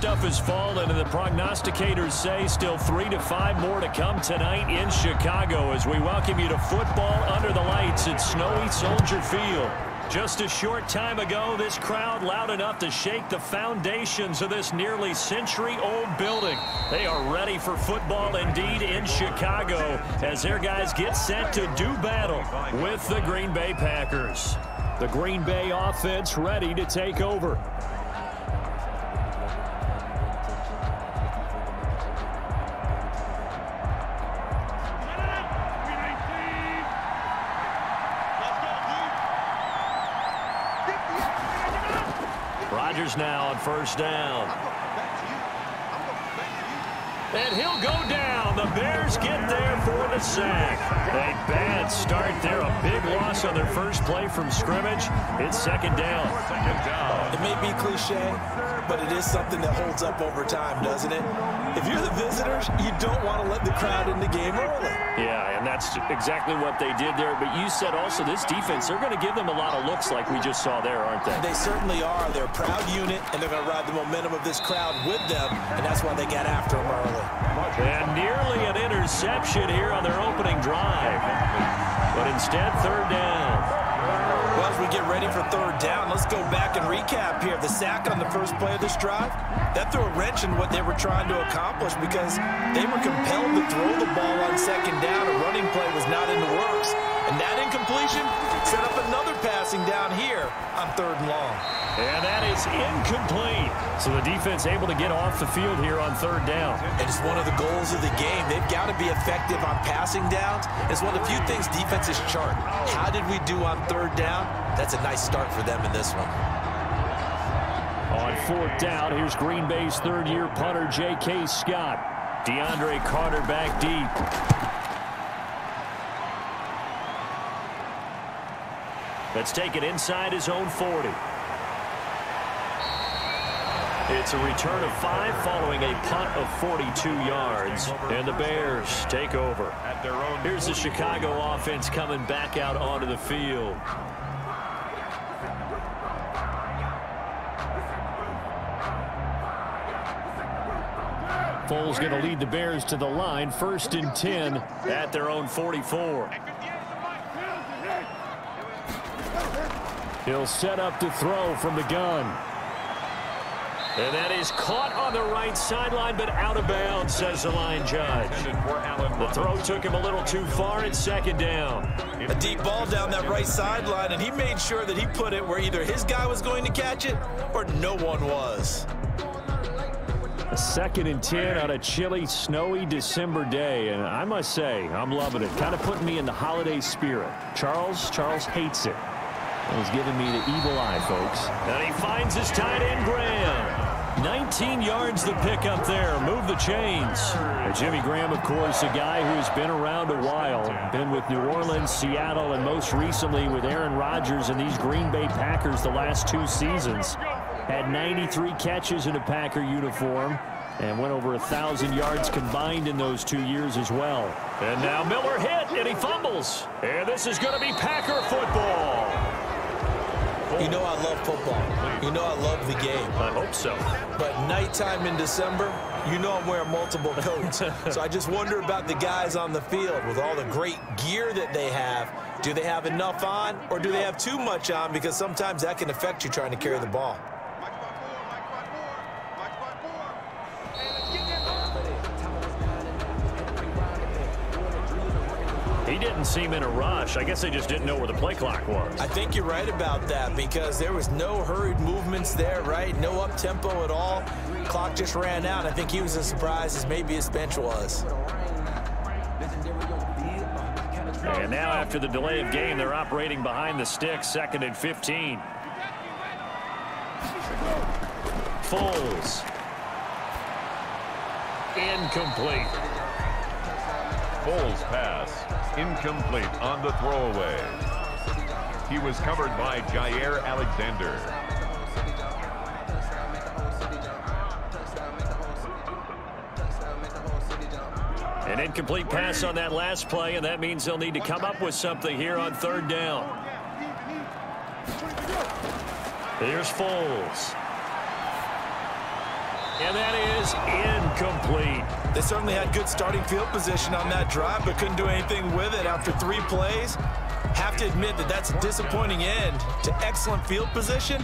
stuff has fallen, and the prognosticators say still three to five more to come tonight in Chicago as we welcome you to football under the lights at snowy Soldier Field. Just a short time ago, this crowd loud enough to shake the foundations of this nearly century-old building. They are ready for football indeed in Chicago as their guys get set to do battle with the Green Bay Packers. The Green Bay offense ready to take over. First down. And he'll go down. The Bears get there for the sack. A bad start there. A big loss on their first play from scrimmage. It's second down. Second down. It may be cliche, but it is something that holds up over time, doesn't it? If you're the visitors, you don't want to let the crowd in the game early. Yeah, and that's exactly what they did there. But you said also this defense, they're going to give them a lot of looks like we just saw there, aren't they? They certainly are. They're a proud unit, and they're going to ride the momentum of this crowd with them, and that's why they got after them early. And nearly an interception here on their opening drive. But instead, third down. Get ready for third down, let's go back and recap here. The sack on the first play of this drive, that threw a wrench in what they were trying to accomplish because they were compelled to throw the ball on second down. A running play was not in the works. And that incompletion set up another passing down here on third and long. And that is incomplete. So the defense able to get off the field here on third down. And it's one of the goals of the game. They've got to be effective on passing downs. It's one of the few things defenses chart. How did we do on third down? That's a nice start for them in this one. On fourth down, here's Green Bay's third-year punter, J.K. Scott. DeAndre Carter back deep. Let's take it inside his own 40. It's a return of five following a punt of 42 yards. And the Bears take over. Here's the Chicago offense coming back out onto the field. Foles going to lead the Bears to the line. First and 10 at their own 44. He'll set up to throw from the gun. And that is caught on the right sideline, but out of bounds, says the line judge. The throw took him a little too far. It's second down. A deep ball down that right sideline, and he made sure that he put it where either his guy was going to catch it or no one was. A second and 10 on a chilly, snowy December day. And I must say, I'm loving it. Kind of putting me in the holiday spirit. Charles, Charles hates it. He's giving me the evil eye, folks. And he finds his tight end, Graham. 19 yards to pick up there. Move the chains. And Jimmy Graham, of course, a guy who's been around a while. Been with New Orleans, Seattle, and most recently with Aaron Rodgers and these Green Bay Packers the last two seasons. Had 93 catches in a Packer uniform and went over a 1,000 yards combined in those two years as well. And now Miller hit, and he fumbles. And this is going to be Packer football. You know I love football. You know I love the game. I hope so. But nighttime in December, you know I'm wearing multiple coats. so I just wonder about the guys on the field with all the great gear that they have. Do they have enough on or do they have too much on? Because sometimes that can affect you trying to carry the ball. Didn't seem in a rush. I guess they just didn't know where the play clock was. I think you're right about that because there was no hurried movements there, right? No up-tempo at all. Clock just ran out. I think he was as surprised as maybe his bench was. And now after the delay of game, they're operating behind the sticks, second and 15. Foles. Incomplete. Foles pass incomplete on the throwaway. He was covered by Jaire Alexander. An incomplete pass on that last play, and that means they'll need to come up with something here on third down. Here's Foles. And that is incomplete. They certainly had good starting field position on that drive, but couldn't do anything with it after three plays. Have to admit that that's a disappointing end to excellent field position.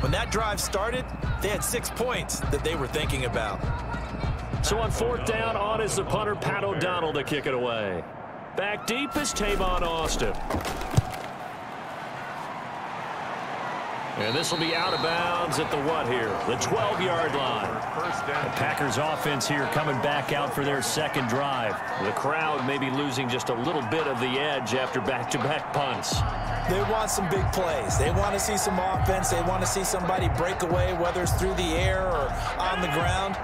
When that drive started, they had six points that they were thinking about. So on fourth down, on is the punter, Pat O'Donnell, to kick it away. Back deep is Tavon Austin. And this will be out of bounds at the what here? The 12-yard line. The Packers offense here coming back out for their second drive. The crowd may be losing just a little bit of the edge after back-to-back -back punts. They want some big plays. They want to see some offense. They want to see somebody break away, whether it's through the air or on the ground.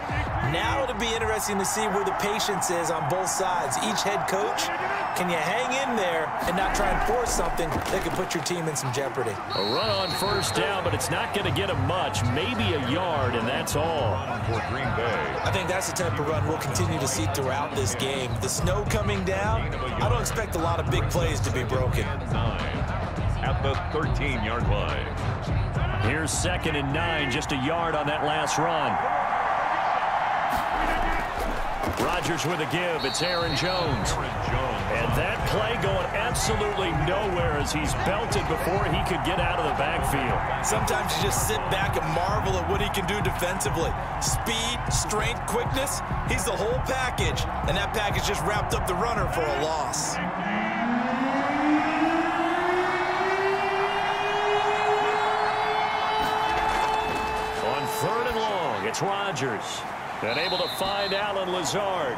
Now it'll be interesting to see where the patience is on both sides. Each head coach, can you hang in there and not try and force something that could put your team in some jeopardy? A run on first down, but it's not going to get him much. Maybe a yard, and that's all. For Green Bay. I think that's the type of run we'll continue to see throughout this game. The snow coming down, I don't expect a lot of big plays to be broken. Nine at the 13-yard line. Here's second and nine, just a yard on that last run. Rodgers with a give. It's Aaron Jones. And that play going absolutely nowhere as he's belted before he could get out of the backfield. Sometimes you just sit back and marvel at what he can do defensively. Speed, strength, quickness, he's the whole package. And that package just wrapped up the runner for a loss. On third and long, it's Rodgers. And able to find Allen Lazard.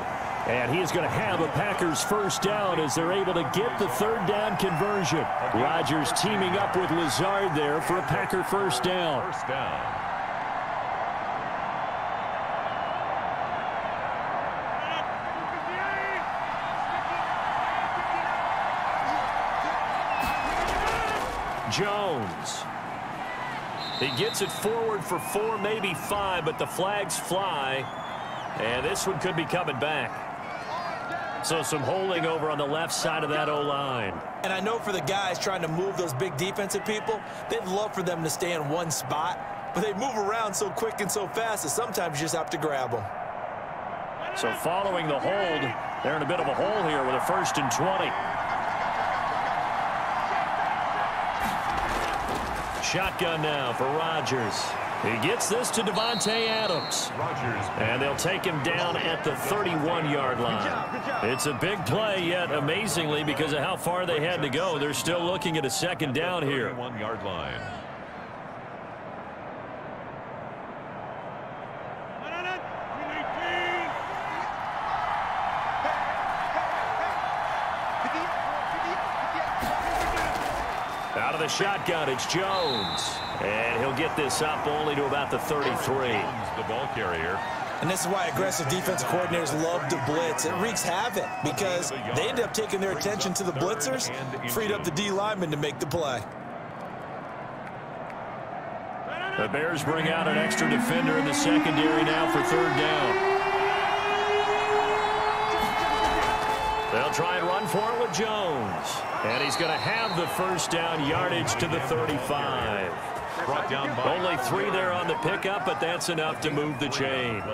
And he's going to have a Packers first down as they're able to get the third down conversion. Rodgers teaming up with Lazard there for a Packer first down. First down. Jones. He gets it forward for four, maybe five, but the flags fly. And this one could be coming back. So some holding over on the left side of that O-line. And I know for the guys trying to move those big defensive people, they'd love for them to stay in one spot. But they move around so quick and so fast that sometimes you just have to grab them. So following the hold, they're in a bit of a hole here with a first and 20. Shotgun now for Rodgers. He gets this to Davante Adams. And they'll take him down at the 31-yard line. It's a big play, yet amazingly, because of how far they had to go, they're still looking at a second down here. 31-yard line. Shotgun, it's Jones. And he'll get this up only to about the 33. The ball carrier. And this is why aggressive defensive coordinators love to blitz. It wreaks havoc because they end up taking their attention to the blitzers, freed up the D lineman to make the play. The Bears bring out an extra defender in the secondary now for third down. They'll try and run for it with Jones. And he's going to have the first down yardage to the 35. Brought down by Only three there on the pickup, but that's enough to move the chains.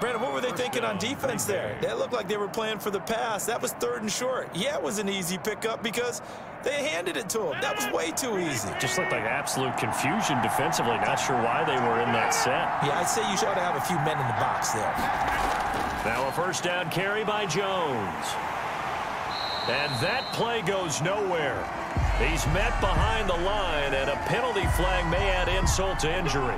Brandon, what were they thinking on defense there? That looked like they were playing for the pass. That was third and short. Yeah, it was an easy pickup because they handed it to him. That was way too easy. Just looked like absolute confusion defensively. Not sure why they were in that set. Yeah, I'd say you should have a few men in the box there. Now a first down carry by Jones. And that play goes nowhere. He's met behind the line, and a penalty flag may add insult to injury.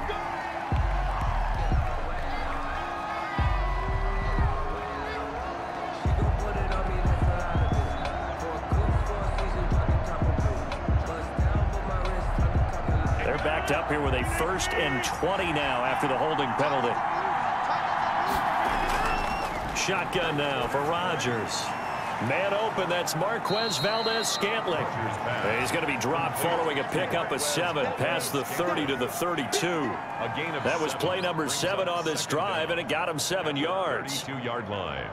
They're backed up here with a first and 20 now after the holding penalty. Shotgun now for Rodgers. Man open, that's Marquez Valdez-Scantling. He's going to be dropped following a pickup of seven past the 30 to the 32. a gain of That was play number seven on this drive, and it got him seven yards. 32-yard line.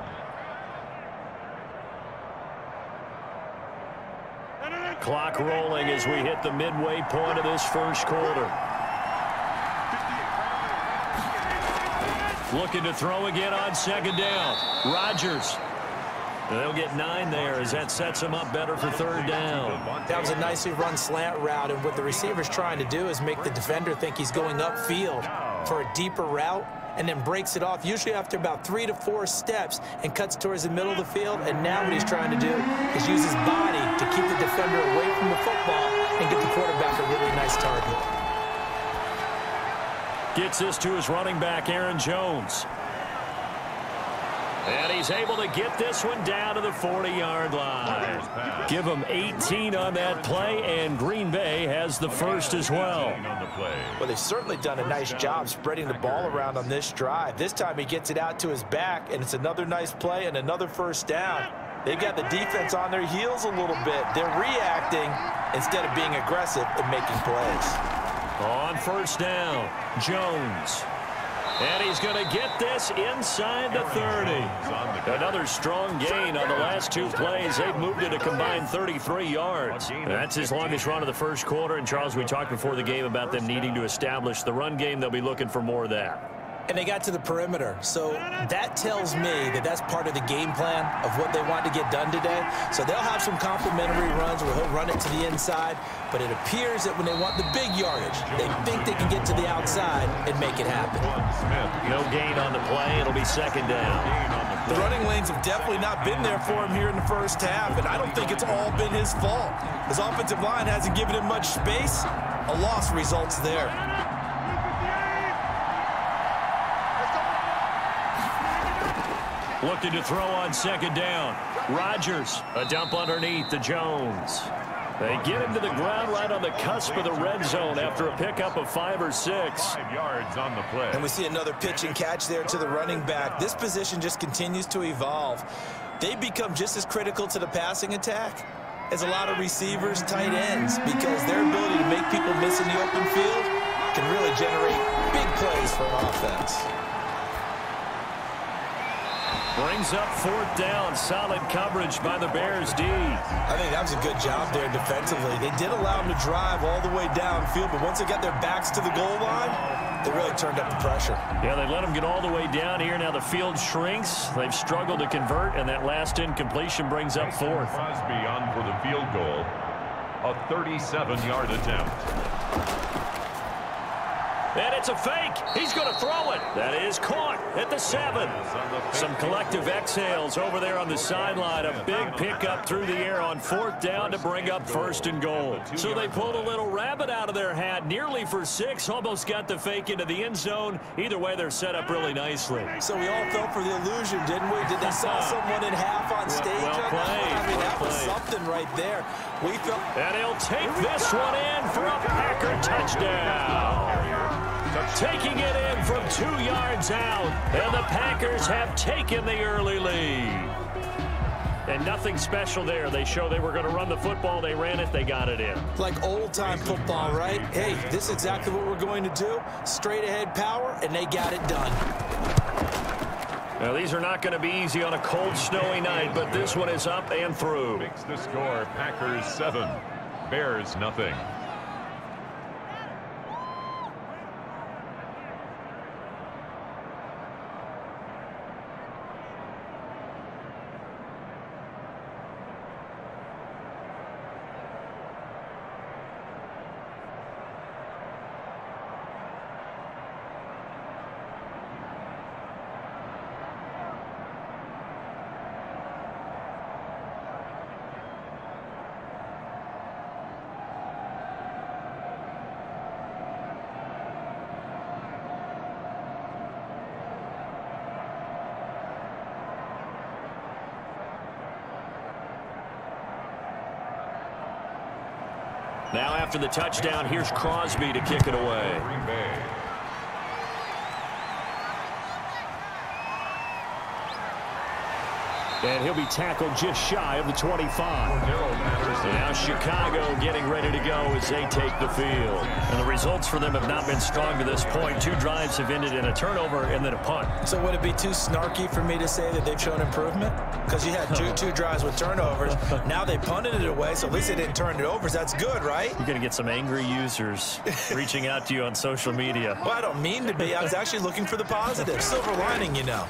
Clock rolling as we hit the midway point of this first quarter. Looking to throw again on second down. Rodgers. They'll get nine there as that sets them up better for third down. That was a nicely run slant route, and what the receiver's trying to do is make the defender think he's going upfield for a deeper route and then breaks it off, usually after about three to four steps, and cuts towards the middle of the field. And now what he's trying to do is use his body to keep the defender away from the football and get the quarterback a really nice target. Gets this to his running back, Aaron Jones. And he's able to get this one down to the 40-yard line. Give him 18 on that play, and Green Bay has the first as well. Well, they've certainly done a nice job spreading the ball around on this drive. This time he gets it out to his back, and it's another nice play and another first down. They've got the defense on their heels a little bit. They're reacting instead of being aggressive and making plays. On first down, Jones. And he's going to get this inside the 30. Another strong gain on the last two plays. They've moved it a combined 33 yards. That's his longest run of the first quarter. And, Charles, we talked before the game about them needing to establish the run game. They'll be looking for more of that and they got to the perimeter. So that tells me that that's part of the game plan of what they want to get done today. So they'll have some complementary runs where he'll run it to the inside, but it appears that when they want the big yardage, they think they can get to the outside and make it happen. No gain on the play. It'll be second down. The running lanes have definitely not been there for him here in the first half, and I don't think it's all been his fault. His offensive line hasn't given him much space. A loss results there. Looking to throw on second down. Rodgers, a dump underneath to Jones. They get him to the ground right on the cusp of the red zone after a pickup of five or six. Five yards on the play. And we see another pitch and catch there to the running back. This position just continues to evolve. They become just as critical to the passing attack as a lot of receivers, tight ends, because their ability to make people miss in the open field can really generate big plays for an offense. Brings up fourth down. Solid coverage by the Bears D. I think that was a good job there defensively. They did allow them to drive all the way downfield, but once they got their backs to the goal line, they really turned up the pressure. Yeah, they let them get all the way down here. Now the field shrinks. They've struggled to convert, and that last incompletion brings up fourth. Crosby on for the field goal. A 37-yard attempt. And it's a fake. He's going to throw it. That is caught at the seven. Some collective exhales over there on the sideline. A big pickup through the air on fourth down to bring up first and goal. So they pulled a little rabbit out of their hat, nearly for six. Almost got the fake into the end zone. Either way, they're set up really nicely. So we all fell for the illusion, didn't we? Did they saw uh-huh. someone in half on stage? Well, well played. I mean, well that was played. something right there. We felt. And he'll take this one in for a Packer touchdown. Taking it in from two yards out. And the Packers have taken the early lead. And nothing special there. They show they were going to run the football. They ran it. They got it in. Like old-time football, right? Hey, this is exactly what we're going to do. Straight-ahead power, and they got it done. Now, these are not going to be easy on a cold, snowy night, but this one is up and through. Makes the score Packers 7, Bears nothing. Now after the touchdown, here's Crosby to kick it away. And he'll be tackled just shy of the 25. Now Chicago getting ready to go as they take the field. And the results for them have not been strong to this point. Two drives have ended in a turnover and then a punt. So would it be too snarky for me to say that they've shown improvement? Because you had two, two drives with turnovers. Now they punted it away, so at least they didn't turn it over. So that's good, right? You're going to get some angry users reaching out to you on social media. Well, I don't mean to be. I was actually looking for the positive. Silver lining, you know.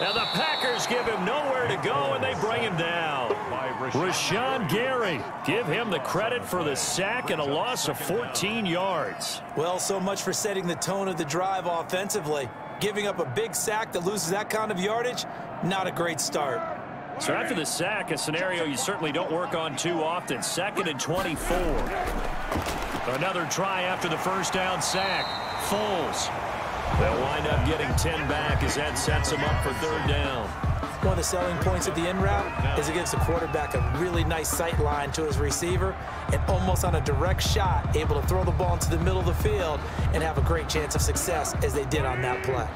Now the Packers give him nowhere to go, and they bring him down. Rashan Gary, give him the credit for the sack and a loss of 14 yards. Well, so much for setting the tone of the drive offensively. Giving up a big sack that loses that kind of yardage, not a great start. So after the sack, a scenario you certainly don't work on too often. Second and 24. Another try after the first down sack. Foles They'll wind up getting 10 back as that sets them up for third down. One of the selling points of the in route is it gives the quarterback a really nice sight line to his receiver and almost on a direct shot able to throw the ball into the middle of the field and have a great chance of success as they did on that play.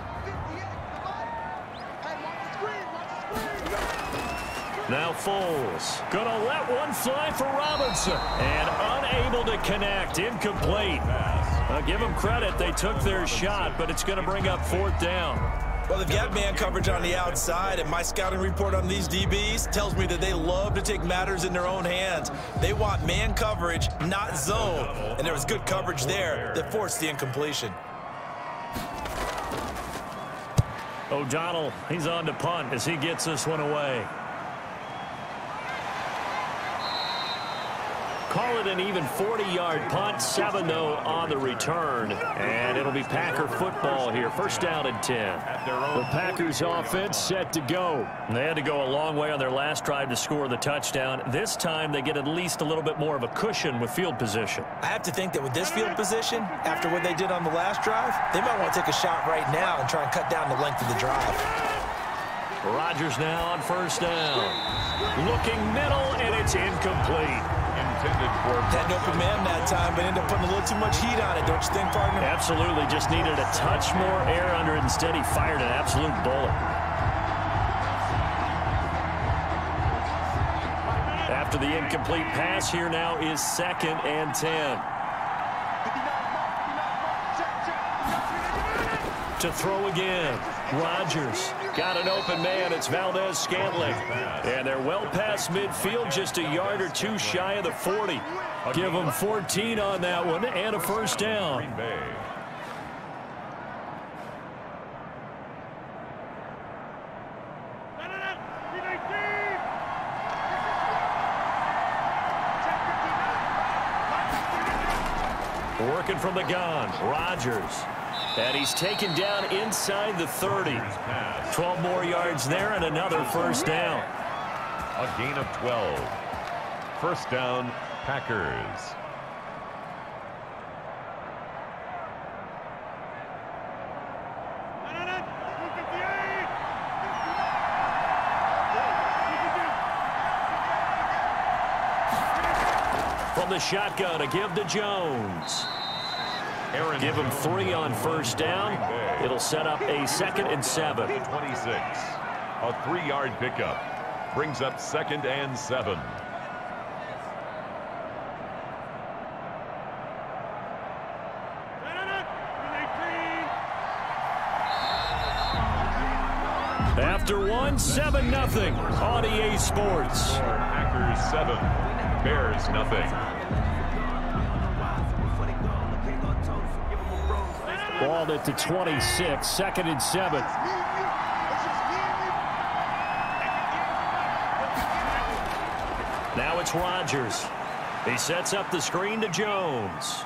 Now Foles. Gonna let one fly for Robinson. And unable to connect. Incomplete. I'll give them credit. They took their shot, but it's going to bring up fourth down. Well, they've got man coverage on the outside, and my scouting report on these DBs tells me that they love to take matters in their own hands. They want man coverage, not zone. And there was good coverage there that forced the incompletion. O'Donnell, he's on to punt as he gets this one away. Call it an even 40-yard punt, 7-0 on the return. And it'll be Packer football here. First down and 10. The Packers offense set to go. They had to go a long way on their last drive to score the touchdown. This time they get at least a little bit more of a cushion with field position. I have to think that with this field position, after what they did on the last drive, they might want to take a shot right now and try and cut down the length of the drive. Rodgers now on first down. Looking middle, and it's incomplete intended for. Had open man that time, but ended up putting a little too much heat on it, don't you think, partner? Absolutely. Just needed a touch more air under it. Instead, he fired an absolute bullet. After the incomplete pass, here now is second and 10. To throw again. Rodgers got an open man. It's Valdez Scantling. And they're well past midfield, just a yard or two shy of the 40. Give them 14 on that one and a first down. Working from the gun, Rodgers. And he's taken down inside the 30. 12 more yards there and another first down. A gain of 12. First down, Packers. From the shotgun a give to Jones. Aaron Give him three on first down. It'll set up a second and seven. 26. A three-yard pickup. Brings up second and seven. After one, 7 nothing on EA Sports. Packers 7, Bears nothing. Ball at the 26, second and seven. Now it's Rodgers. He sets up the screen to Jones.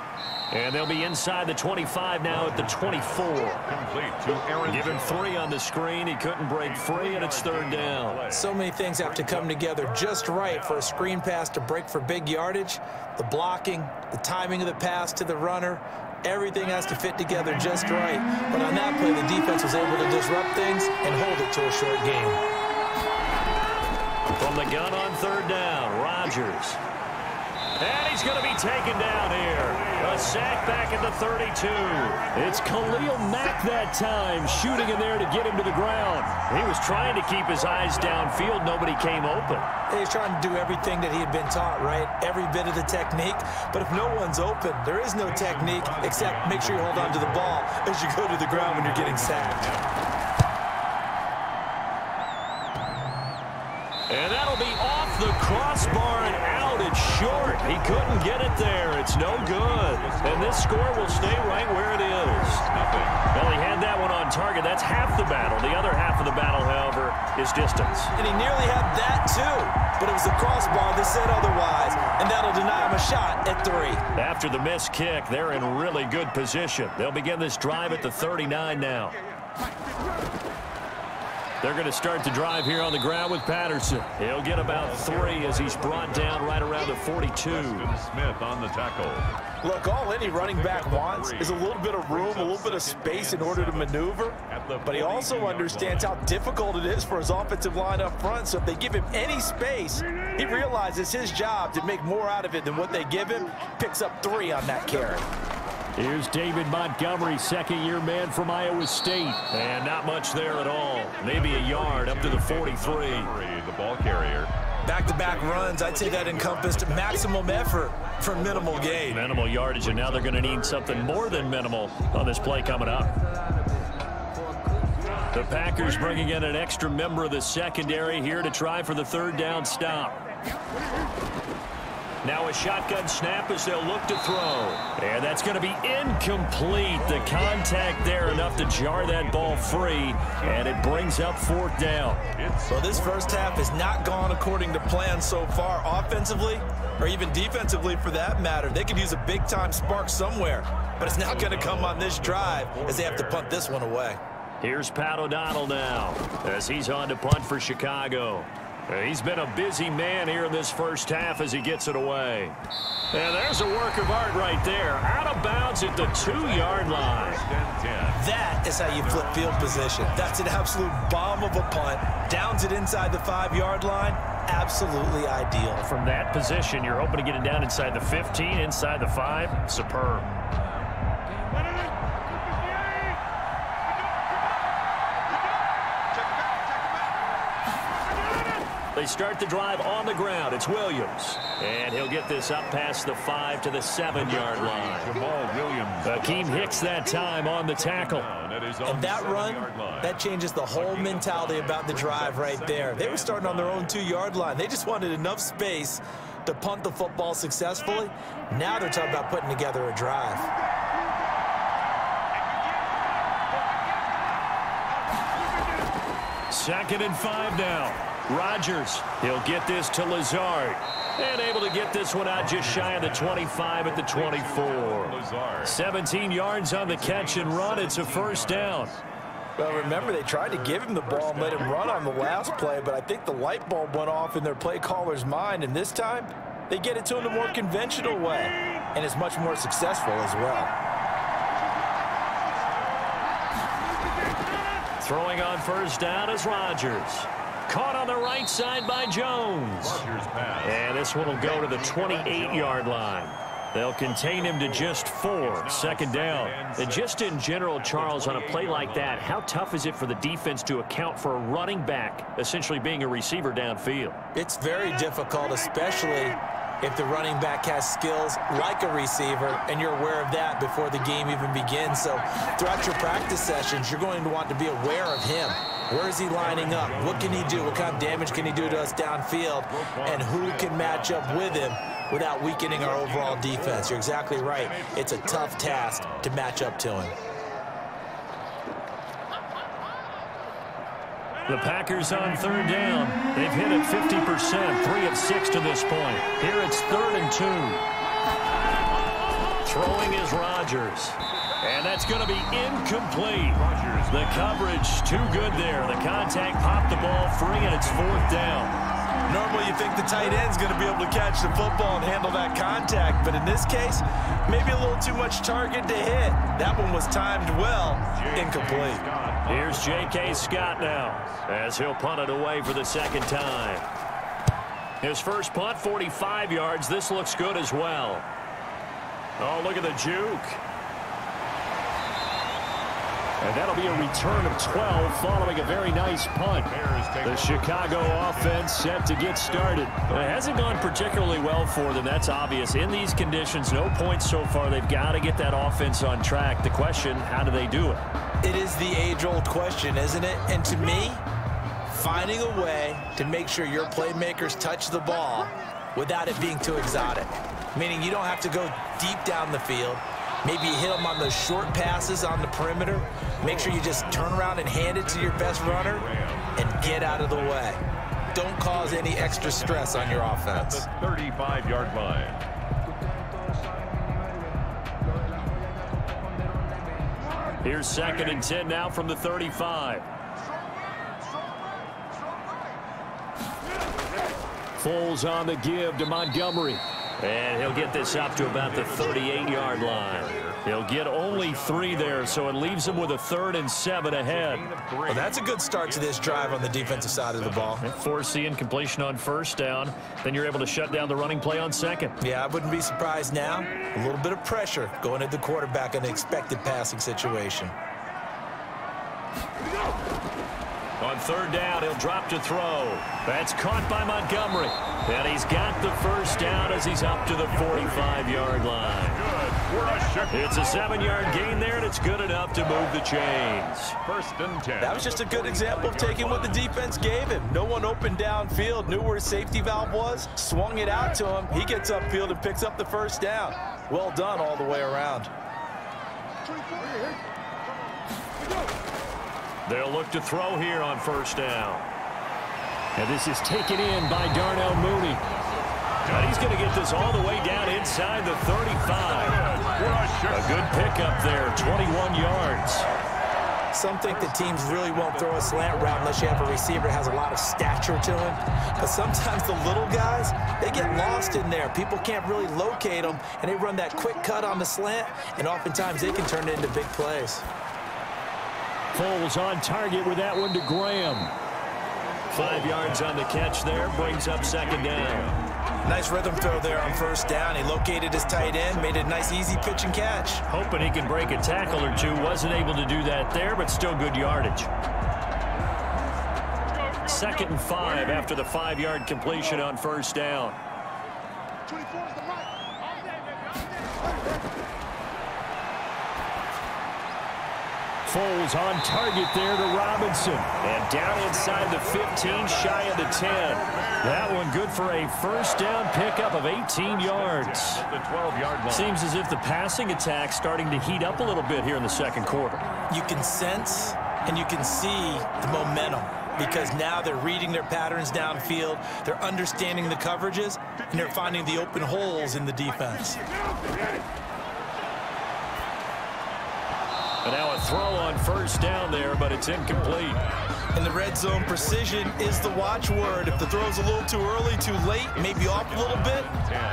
And they'll be inside the 25 now at the 24. Complete to Aaron. Give three on the screen. He couldn't break free, and it's third down. So many things have to come together just right for a screen pass to break for big yardage. The blocking, the timing of the pass to the runner, Everything has to fit together just right. But on that play, the defense was able to disrupt things and hold it to a short game. From the gun on third down, Rodgers. And he's going to be taken down here. A sack back at the 32. It's Khalil Mack that time, shooting in there to get him to the ground. He was trying to keep his eyes downfield. Nobody came open. He was trying to do everything that he had been taught, right? Every bit of the technique. But if no one's open, there is no technique except make sure you hold on to the ball as you go to the ground when you're getting sacked. And that'll be off the crossbar and short. He couldn't get it there. It's no good. And this score will stay right where it is. Well, he had that one on target. That's half the battle. The other half of the battle, however, is distance. And he nearly had that, too. But it was the crossbar that said otherwise. And that'll deny him a shot at three. After the missed kick, they're in really good position. They'll begin this drive at the 39 now. They're going to start the drive here on the ground with Patterson. He'll get about three as he's brought down right around the 42. Smith on the tackle. Look, all any running back wants is a little bit of room, a little bit of space in order to maneuver. But he also understands how difficult it is for his offensive line up front. So if they give him any space, he realizes his job to make more out of it than what they give him. Picks up three on that carry. Here's David Montgomery, second-year man from Iowa State. And not much there at all. Maybe a yard up to the 43. The ball carrier. Back-to-back -back runs, I'd say that encompassed maximum effort for minimal gain. Minimal yardage, and now they're going to need something more than minimal on this play coming up. The Packers bringing in an extra member of the secondary here to try for the third down stop. Now a shotgun snap as they'll look to throw. And that's going to be incomplete. The contact there enough to jar that ball free. And it brings up fourth down. So this first half has not gone according to plan so far offensively or even defensively for that matter. They could use a big-time spark somewhere. But it's not going to come on this drive as they have to punt this one away. Here's Pat O'Donnell now as he's on to punt for Chicago. He's been a busy man here in this first half as he gets it away. And there's a work of art right there. Out of bounds at the two-yard line. That is how you flip field position. That's an absolute bomb of a punt. Downs it inside the five-yard line. Absolutely ideal. From that position, you're hoping to get it down inside the 15, inside the 5. Superb. They start the drive on the ground. It's Williams. And he'll get this up past the five to the seven-yard line. Jamaal Williams. Akiem Hicks that time on the tackle. And that run, that changes the whole mentality about the drive right there. They were starting on their own two-yard line. They just wanted enough space to punt the football successfully. Now they're talking about putting together a drive. Second and five now. Rodgers, he'll get this to Lazard. And able to get this one out just shy of the 25 at the 24. 17 yards on the catch and run. It's a first down. Well, remember, they tried to give him the ball and let him run on the last play, but I think the light bulb went off in their play caller's mind, and this time they get it to him the more conventional way, and it's much more successful as well. Throwing on first down is Rodgers. Caught on the right side by Jones. And this one will go to the 28-yard line. They'll contain him to just four. Second down. And just in general, Charles, on a play like that, how tough is it for the defense to account for a running back essentially being a receiver downfield? It's very difficult, especially if the running back has skills like a receiver, and you're aware of that before the game even begins. So throughout your practice sessions, you're going to want to be aware of him. Where is he lining up? What can he do? What kind of damage can he do to us downfield? And who can match up with him without weakening our overall defense? You're exactly right. It's a tough task to match up to him. The Packers on third down. They've hit it 50%, three of six to this point. Here it's third and two. Throwing is Rodgers. And that's going to be incomplete. The coverage too good there. The contact popped the ball free, and it's fourth down. Normally you think the tight end's going to be able to catch the football and handle that contact, but in this case, maybe a little too much target to hit. That one was timed well, incomplete. Here's J.K. Scott now as he'll punt it away for the second time. His first punt, 45 yards. This looks good as well. Oh, look at the juke. And that'll be a return of 12 following a very nice punt. The Chicago offense set to get started. It hasn't gone particularly well for them. That's obvious. In these conditions, no points so far. They've got to get that offense on track. The question, how do they do it? It is the age-old question, isn't it? And to me, finding a way to make sure your playmakers touch the ball without it being too exotic. Meaning you don't have to go deep down the field. Maybe you hit them on those short passes on the perimeter. Make sure you just turn around and hand it to your best runner and get out of the way. Don't cause any extra stress on your offense. 35-yard line. Here's second and 10 now from the 35. Foles on the give to Montgomery. And he'll get this up to about the 38-yard line. He'll get only three there, so it leaves him with a third and seven ahead. Well, that's a good start to this drive on the defensive side of the ball. Force the incompletion on first down. Then you're able to shut down the running play on second. Yeah, I wouldn't be surprised now. A little bit of pressure going at the quarterback in an expected passing situation. On third down, he'll drop to throw. That's caught by Montgomery. And he's got the first down as he's up to the 45-yard line. It's a seven-yard gain there, and it's good enough to move the chains. First and 10. That was just a good example of taking what the defense gave him. No one opened downfield, knew where his safety valve was, swung it out to him. He gets upfield and picks up the first down. Well done all the way around. They'll look to throw here on first down. And this is taken in by Darnell Mooney. And he's going to get this all the way down inside the 35. A good pickup there, 21 yards. Some think the teams really won't throw a slant route unless you have a receiver that has a lot of stature to him. But sometimes the little guys, they get lost in there. People can't really locate them, and they run that quick cut on the slant, and oftentimes they can turn it into big plays. Foles on target with that one to Graham. Five yards on the catch there, brings up second down. Nice rhythm throw there on first down. He located his tight end, made a nice easy pitch and catch. Hoping he can break a tackle or two. Wasn't able to do that there, but still good yardage. Second and five after the five-yard completion on first down. Foles on target there to Robinson. And down inside the 15, shy of the 10. That one good for a first down pickup of 18 yards. The 12-yard line. Seems as if the passing attack starting to heat up a little bit here in the second quarter. You can sense and you can see the momentum because now they're reading their patterns downfield, they're understanding the coverages, and they're finding the open holes in the defense. And now a throw on first down there, but it's incomplete. In the red zone, precision is the watchword. If the throw's a little too early, too late, maybe off a little bit,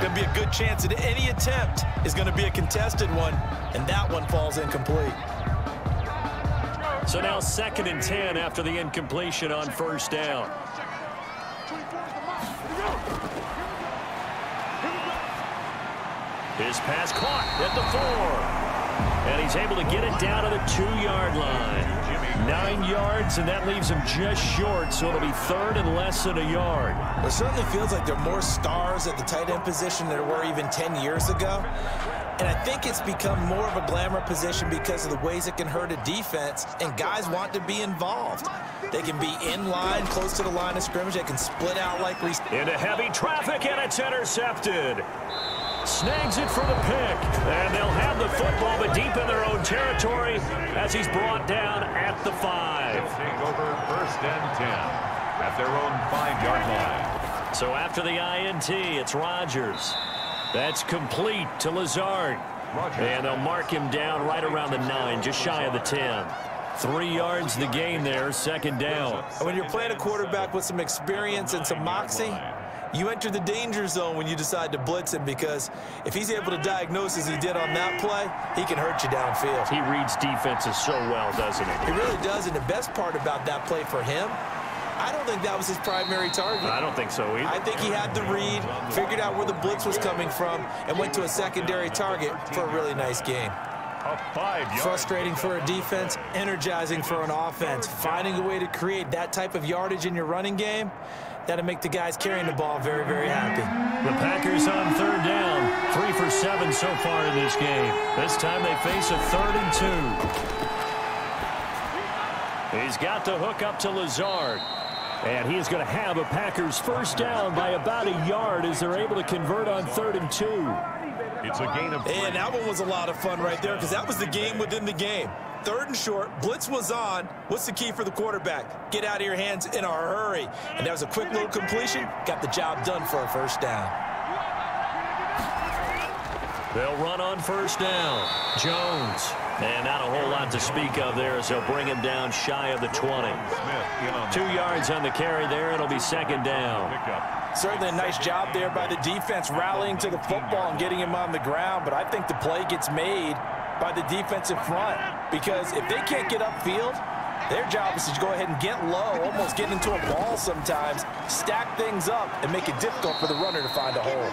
going to be a good chance that any attempt is going to be a contested one, and that one falls incomplete. So now second and 10 after the incompletion on first down. His pass caught at the four. And he's able to get it down to the two-yard line. Nine yards, and that leaves him just short, so it'll be third and less than a yard. It certainly feels like there are more stars at the tight end position than there were even 10 years ago. And I think it's become more of a glamour position because of the ways it can hurt a defense, and guys want to be involved. They can be in line, close to the line of scrimmage. They can split out like... We... Into heavy traffic, and it's intercepted. Snags it for the pick. And they'll have the football, but deep in their own territory as he's brought down at the five. Take over first and 10 at their own five-yard line. So after the INT, it's Rodgers. That's complete to Lazard. And they'll mark him down right around the nine, just shy of the 10. Three yards the game there, second down. And when you're playing a quarterback with some experience and some moxie, you enter the danger zone when you decide to blitz him because if he's able to diagnose as he did on that play, he can hurt you downfield. He reads defenses so well, doesn't he? He really does, and the best part about that play for him, I don't think that was his primary target. I don't think so either. I think he had the read, figured out where the blitz was coming from, and went to a secondary target for a really nice game. Frustrating for a defense, energizing for an offense. Finding a way to create that type of yardage in your running game, that'll make the guys carrying the ball very, very happy. The Packers on third down. Three for seven so far in this game. This time they face a third and two. He's got the hook up to Lazard. And he is going to have a Packers first down by about a yard as they're able to convert on third and two. It's a gain of three. And that one was a lot of fun right there because that was the game within the game. Third and short, blitz was on. What's the key for the quarterback? Get out of your hands in a hurry. And that was a quick little completion. Got the job done for a first down. They'll run on first down. Jones. And not a whole lot to speak of there as they'll bring him down shy of the 20. Two yards on the carry there. It'll be second down. Certainly a nice job there by the defense rallying to the football and getting him on the ground. But I think the play gets made by the defensive front because if they can't get upfield, their job is to go ahead and get low, almost get into a ball sometimes, stack things up, and make it difficult for the runner to find a hole.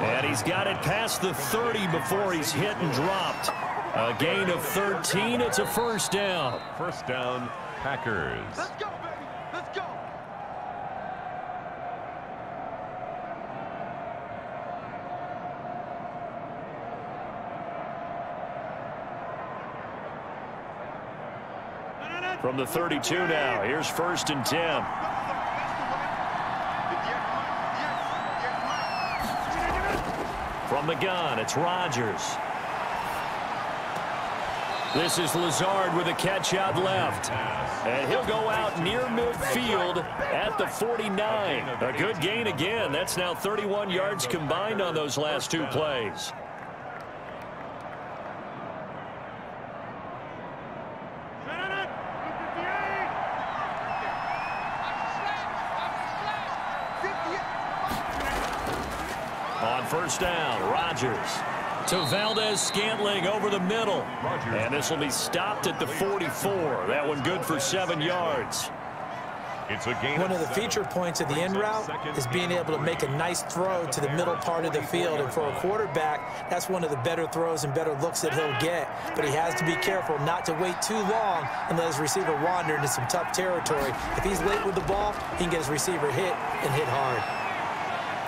And he's got it past the 30 before he's hit and dropped. A gain of 13. It's a first down. First down, Packers. Let's go, baby. Let's go. From the 32 now, here's first and 10. From the gun, it's Rodgers. This is Lazard with a catch out left. And he'll go out near midfield at the 49. A good gain again. That's now 31 yards combined on those last two plays. first down. Rodgers to Valdes Scantling over the middle. And this will be stopped at the 44. That one good for seven yards. It's a game one of the feature points of the end route is being able to make a nice throw to the middle part of the field. And for a quarterback, that's one of the better throws and better looks that he'll get. But he has to be careful not to wait too long and let his receiver wander into some tough territory. If he's late with the ball, he can get his receiver hit and hit hard.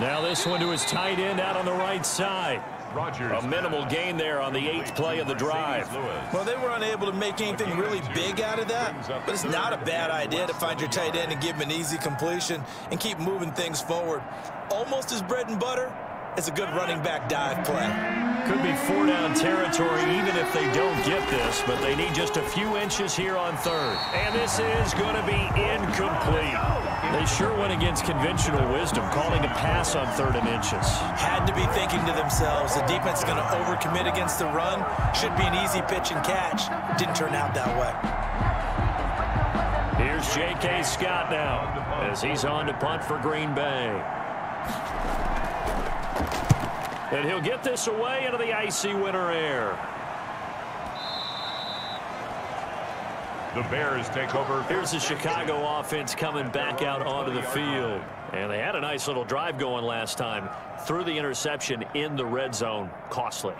Now this one to his tight end out on the right side. Rodgers. A minimal gain there on the eighth play of the drive. Well, they were unable to make anything really big out of that, but it's not a bad idea to find your tight end and give him an easy completion and keep moving things forward. Almost as bread and butter, it's a good running back dive play. Could be four down territory even if they don't get this, but they need just a few inches here on third. And this is going to be incomplete. They sure went against conventional wisdom, calling a pass on third and inches. Had to be thinking to themselves, the defense is going to overcommit against the run. Should be an easy pitch and catch. Didn't turn out that way. Here's J.K. Scott now as he's on to punt for Green Bay. And he'll get this away into the icy winter air. The Bears take over. Here's the Chicago offense coming back out onto the field. And they had a nice little drive going last time. Through the interception in the red zone. Costly.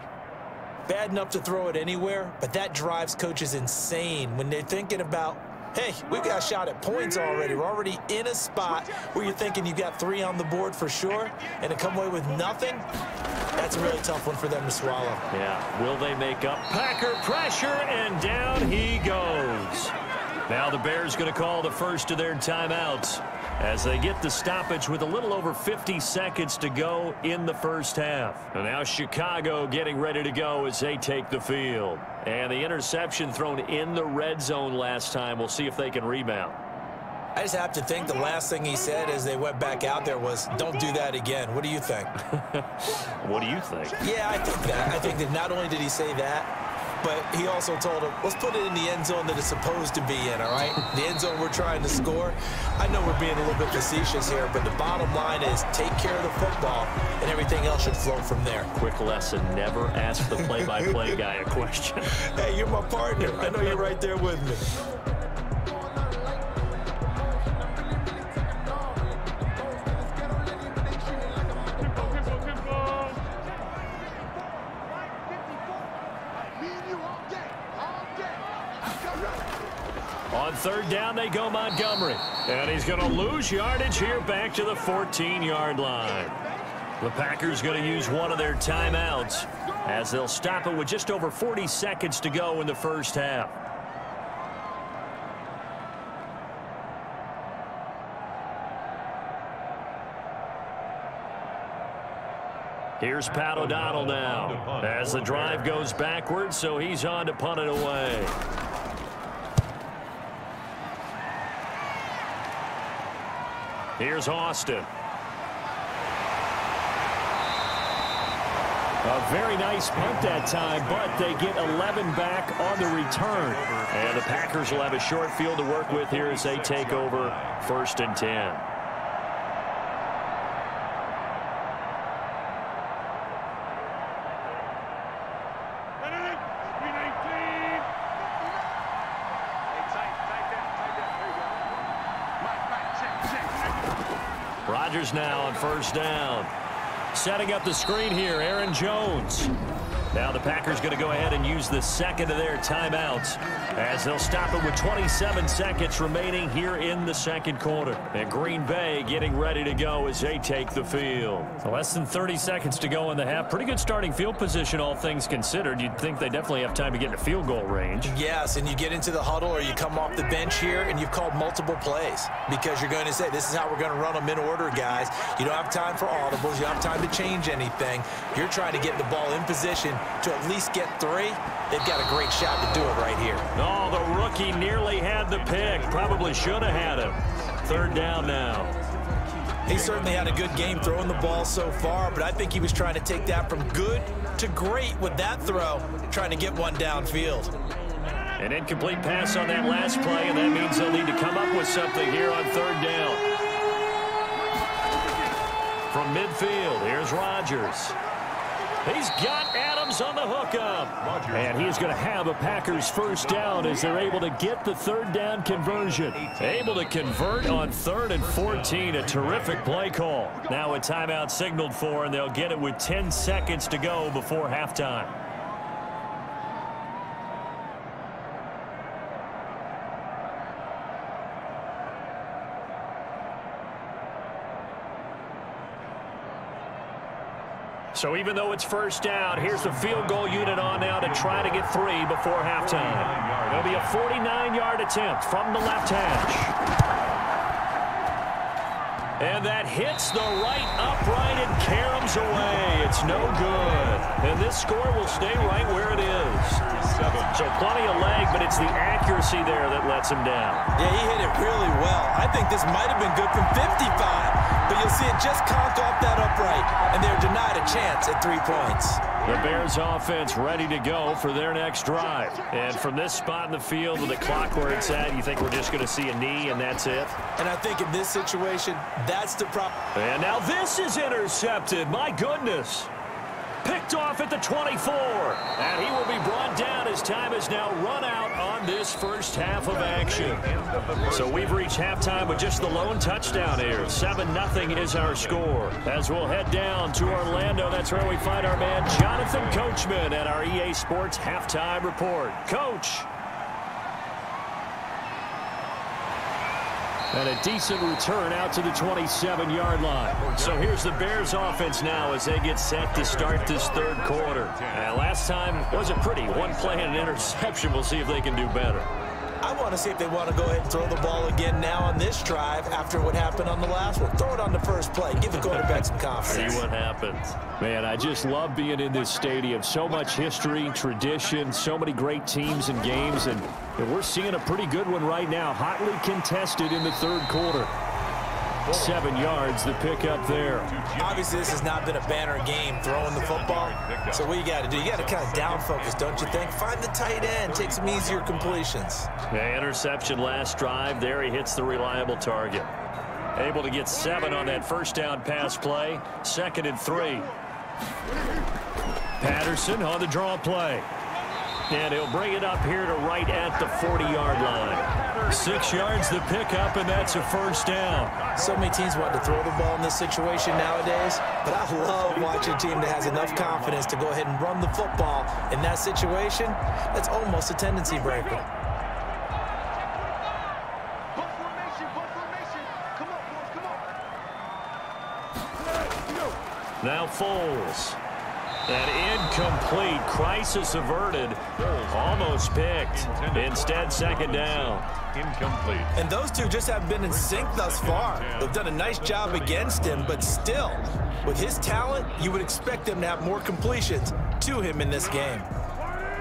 Bad enough to throw it anywhere, but that drives coaches insane when they're thinking about hey, we've got a shot at points already. We're already in a spot where you're thinking you've got three on the board for sure, and to come away with nothing, that's a really tough one for them to swallow. Yeah, will they make up? Packer pressure, and down he goes. Now the Bears going to call the first of their timeouts as they get the stoppage with a little over 50 seconds to go in the first half. And now Chicago getting ready to go as they take the field. And the interception thrown in the red zone last time. We'll see if they can rebound. I just have to think the last thing he said as they went back out there was, don't do that again. What do you think? what do you think? Yeah, I think that. I think that not only did he say that, but he also told him, let's put it in the end zone that it's supposed to be in, all right? the end zone we're trying to score. I know we're being a little bit facetious here, but the bottom line is take care of the football, and everything else should flow from there. Quick lesson, never ask the play-by-play -play guy a question. hey, you're my partner. I know you're right there with me. Third down, they go Montgomery. And he's going to lose yardage here back to the 14-yard line. The Packers going to use one of their timeouts as they'll stop it with just over 40 seconds to go in the first half. Here's Pat O'Donnell now as the drive goes backwards, so he's on to punt it away. Here's Austin. A very nice punt that time, but they get 11 back on the return. And the Packers will have a short field to work with here as they take over first and 10. Now on first down. Setting up the screen here, Aaron Jones. Now the Packers going to go ahead and use the second of their timeouts as they'll stop it with 27 seconds remaining here in the second quarter. And Green Bay getting ready to go as they take the field. So less than 30 seconds to go in the half. Pretty good starting field position, all things considered. You'd think they definitely have time to get into field goal range. Yes, and you get into the huddle or you come off the bench here and you've called multiple plays because you're going to say, this is how we're going to run them in order, guys. You don't have time for audibles. You don't have time to change anything. You're trying to get the ball in position to at least get three, they've got a great shot to do it right here. Oh, the rookie nearly had the pick. Probably should have had him. Third down now. He certainly had a good game throwing the ball so far, but I think he was trying to take that from good to great with that throw, trying to get one downfield. An incomplete pass on that last play, and that means they'll need to come up with something here on third down. From midfield, here's Rodgers. He's got Adams on the hookup. And he's going to have a Packers first down as they're able to get the third down conversion. Able to convert on third and 14. A terrific play call. Now a timeout signaled for, and they'll get it with 10 seconds to go before halftime. So even though it's first down, here's the field goal unit on now to try to get three before halftime. It'll be a 49-yard attempt from the left hash. And that hits the right upright and caroms away. It's no good. And this score will stay right where it is. So plenty of leg, but it's the accuracy there that lets him down. Yeah, he hit it really well. I think this might have been good from 55 but you'll see it just conk off that upright, and they're denied a chance at three points. The Bears offense ready to go for their next drive. And from this spot in the field with the clock where it's at, you think we're just going to see a knee and that's it? And I think in this situation, that's the problem. And now this is intercepted. My goodness picked off at the 24. And he will be brought down as time is now run out this first half of action. So we've reached halftime with just the lone touchdown here. 7-0 is our score. As we'll head down to Orlando, that's where we find our man Jonathan Coachman at our EA Sports Halftime Report. Coach. And a decent return out to the 27-yard line. So here's the Bears offense now as they get set to start this third quarter. And last time wasn't pretty. One play and an interception. We'll see if they can do better. I want to see if they want to go ahead and throw the ball again now on this drive after what happened on the last one. Throw it on the first play. Give the quarterback some confidence. See what happens. Man, I just love being in this stadium. So much history, tradition, so many great teams and games, and we're seeing a pretty good one right now. Hotly contested in the third quarter. Seven yards, the pickup there. Obviously, this has not been a banner game throwing the football. So what you got to do, you got to kind of down focus, don't you think? Find the tight end, take some easier completions. Yeah, interception last drive. There he hits the reliable target. Able to get seven on that first down pass play. Second and three. Patterson on the draw play. And he'll bring it up here to right at the 40-yard line. Six yards the pickup, and that's a first down. So many teams want to throw the ball in this situation nowadays, but I love watching a team that has enough confidence to go ahead and run the football. In that situation, that's almost a tendency breaker. Now Foles. An incomplete crisis averted. Almost picked. Instead, second down. Incomplete. And those two just have been in sync thus far. They've done a nice job against him, but still, with his talent, you would expect them to have more completions to him in this game.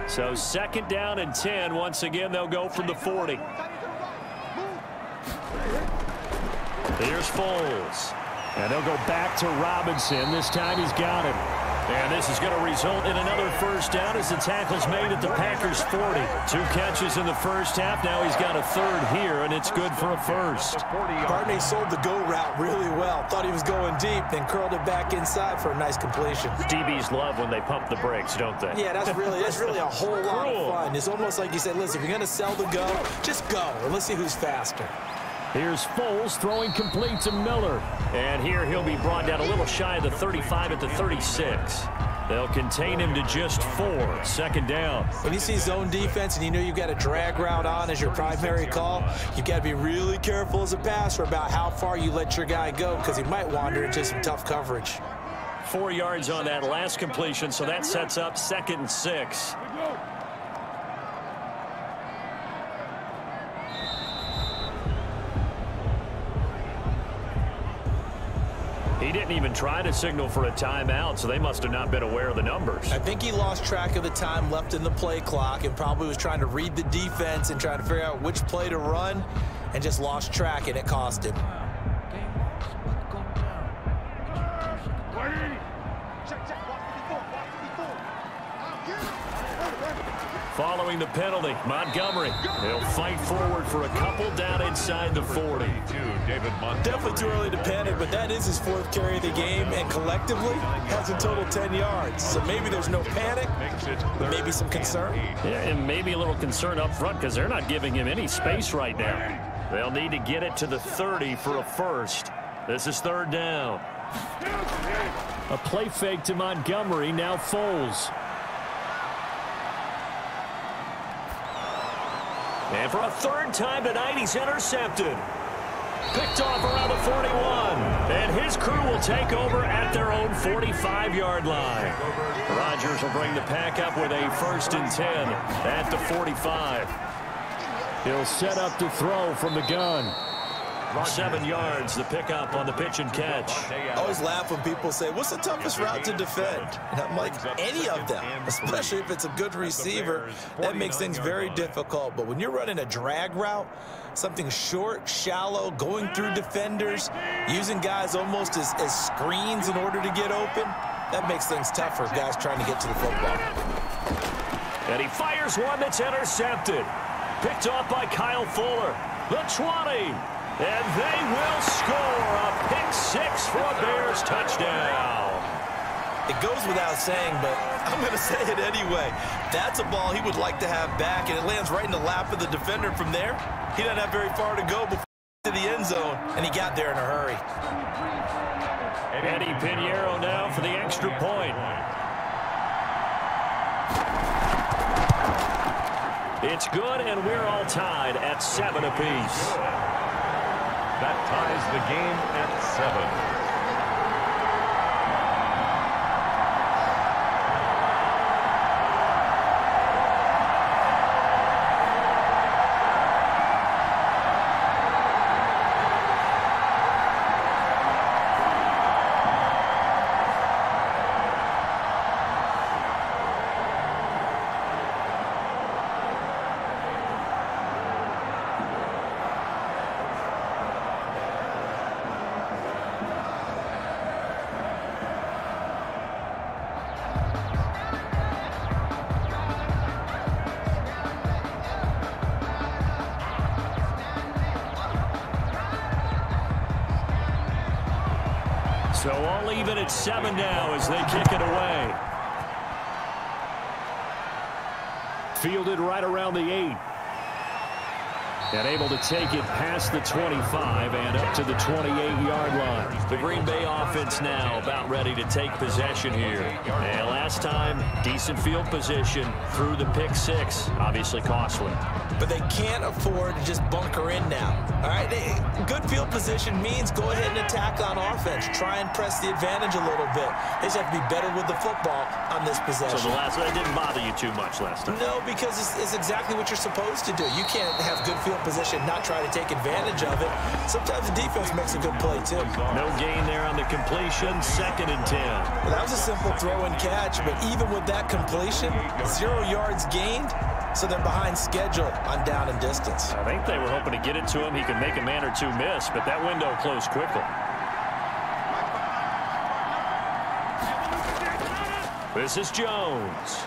So second down and 10. Once again, they'll go from the 40. Here's Foles. And they'll go back to Robinson. This time he's got him. And this is going to result in another first down as the tackle's made at the Packers 40. Two catches in the first half. Now he's got a third here, and it's good for a first. Barney sold the go route really well. Thought he was going deep, then curled it back inside for a nice completion. DBs love when they pump the brakes, don't they? Yeah, that's really that's really a whole lot of fun. It's almost like you said, listen, if you're going to sell the go, just go, and let's see who's faster. Here's Foles throwing complete to Miller. And here he'll be brought down a little shy of the 35 at the 36. They'll contain him to just four. Second down. When you see zone defense and you know you've got a drag route on as your primary call, you've got to be really careful as a passer about how far you let your guy go because he might wander into some tough coverage. Four yards on that last completion, so that sets up second and six. Didn't even try to signal for a timeout, so they must have not been aware of the numbers. I think he lost track of the time left in the play clock and probably was trying to read the defense and trying to figure out which play to run and just lost track, and it cost him. Following the penalty, Montgomery. He'll fight forward for a couple down inside the 40. David Definitely too early to panic, but that is his fourth carry of the game, and collectively has a total 10 yards. So maybe there's no panic, but maybe some concern. Yeah, and maybe a little concern up front because they're not giving him any space right now. They'll need to get it to the 30 for a first. This is third down. A play fake to Montgomery, now Foles. And for a third time tonight, he's intercepted. Picked off around the 41. And his crew will take over at their own 45-yard line. Rodgers will bring the pack up with a first and 10 at the 45. He'll set up to throw from the gun. Seven yards, the pickup on the pitch and catch. I always laugh when people say, what's the toughest route to defend? And I'm like, any of them, especially if it's a good receiver, that makes things very difficult. But when you're running a drag route, something short, shallow, going through defenders, using guys almost as, as screens in order to get open, that makes things tougher, guys trying to get to the football. And he fires one that's intercepted. Picked off by Kyle Fuller. The 20. And they will score a pick six for a Bears touchdown. It goes without saying, but I'm going to say it anyway. That's a ball he would like to have back, and it lands right in the lap of the defender from there. He doesn't have very far to go before to the end zone, and he got there in a hurry. Eddy Piñeiro now for the extra point. It's good, and we're all tied at seven apiece. That ties the game at seven. Take it past the 25 and up to the 28-yard line. The Green Bay offense now about ready to take possession here. And last time, decent field position through the pick six. Obviously costly. But they can't afford to just bunker in now. All right, good field position means go ahead and attack on offense. Try and press the advantage a little bit. They just have to be better with the football on this possession. So the last, that didn't bother you too much last time? No, because it's, it's exactly what you're supposed to do. You can't have good field position, not try to take advantage of it. Sometimes the defense makes a good play, too. No gain there on the completion, second and 10. Well, that was a simple throw and catch, but even with that completion, zero yards gained, so they're behind schedule on down and distance. I think they were hoping to get it to him. He could make a man or two miss, but that window closed quickly. This is Jones.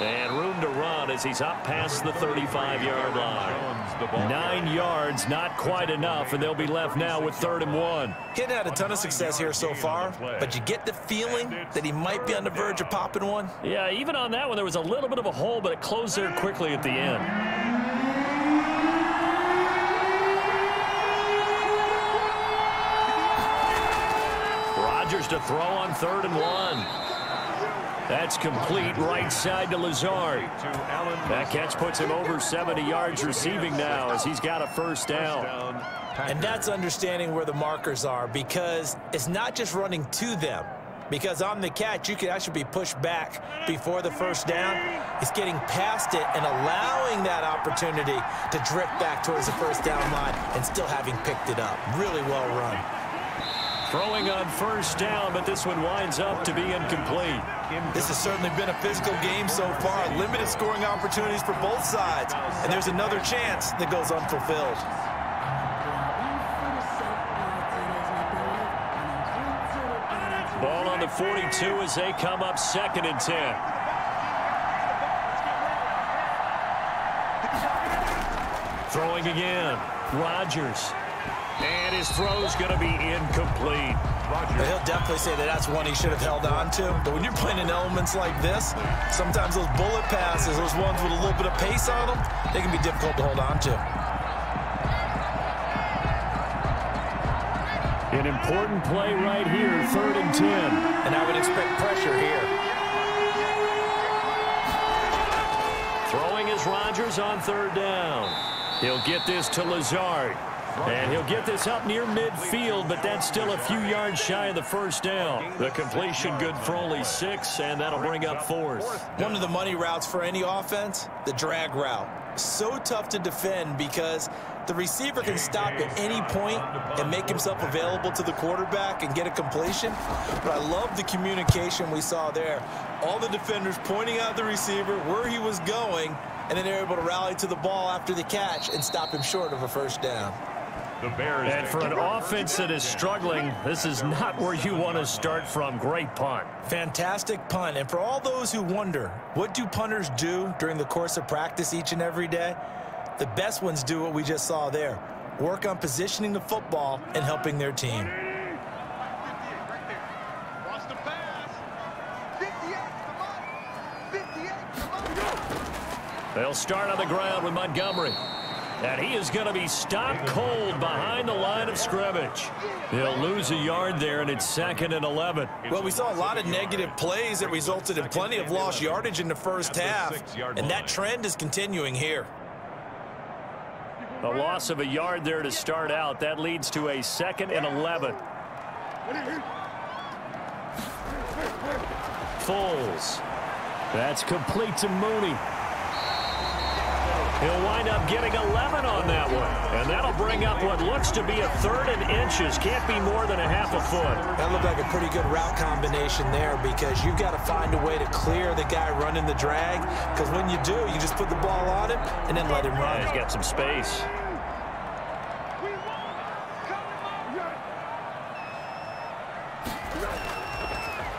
And room to run as he's up past the 35-yard line. Nine yards, not quite enough, and they'll be left now with third and one. He had a ton of success here so far, but you get the feeling that he might be on the verge of popping one. Yeah, even on that one, there was a little bit of a hole, but it closed there quickly at the end. Rodgers to throw on third and one. That's complete right side to Lazard. That catch puts him over 70 yards receiving now as he's got a first down. And that's understanding where the markers are because it's not just running to them. Because on the catch, you could actually be pushed back before the first down. It's getting past it and allowing that opportunity to drift back towards the first down line and still having picked it up. Really well run. Throwing on first down, but this one winds up to be incomplete. This has certainly been a physical game so far. Limited scoring opportunities for both sides. And there's another chance that goes unfulfilled. Ball on the 42 as they come up second and 10. Throwing again. Rodgers. And his throw's going to be incomplete. But he'll definitely say that that's one he should have held on to. But when you're playing in elements like this, sometimes those bullet passes, those ones with a little bit of pace on them, they can be difficult to hold on to. An important play right here, third and 10. And I would expect pressure here. Throwing is Rodgers on third down. He'll get this to Lazard. And he'll get this up near midfield, but that's still a few yards shy of the first down. The completion good for only six, and that'll bring up fourth. One of the money routes for any offense, the drag route. So tough to defend because the receiver can stop at any point and make himself available to the quarterback and get a completion. But I love the communication we saw there. All the defenders pointing out the receiver, where he was going, and then they're able to rally to the ball after the catch and stop him short of a first down. And for an offense that is struggling, this is not where you want to start from. Great punt. Fantastic punt. And for all those who wonder, what do punters do during the course of practice each and every day? The best ones do what we just saw there. Work on positioning the football and helping their team. They'll start on the ground with Montgomery. And he is going to be stopped cold behind the line of scrimmage. He'll lose a yard there, and it's second and 11. Well, we saw a lot of negative plays that resulted in plenty of lost yardage in the first half, and that trend is continuing here. A loss of a yard there to start out. That leads to a second and 11. Foles. That's complete to Mooney. He'll wind up getting 11 on that one. And that'll bring up what looks to be a third and inches. Can't be more than a half a foot. That looked like a pretty good route combination there because you've got to find a way to clear the guy running the drag. Because when you do, you just put the ball on him and then let him run. Yeah, he's got some space.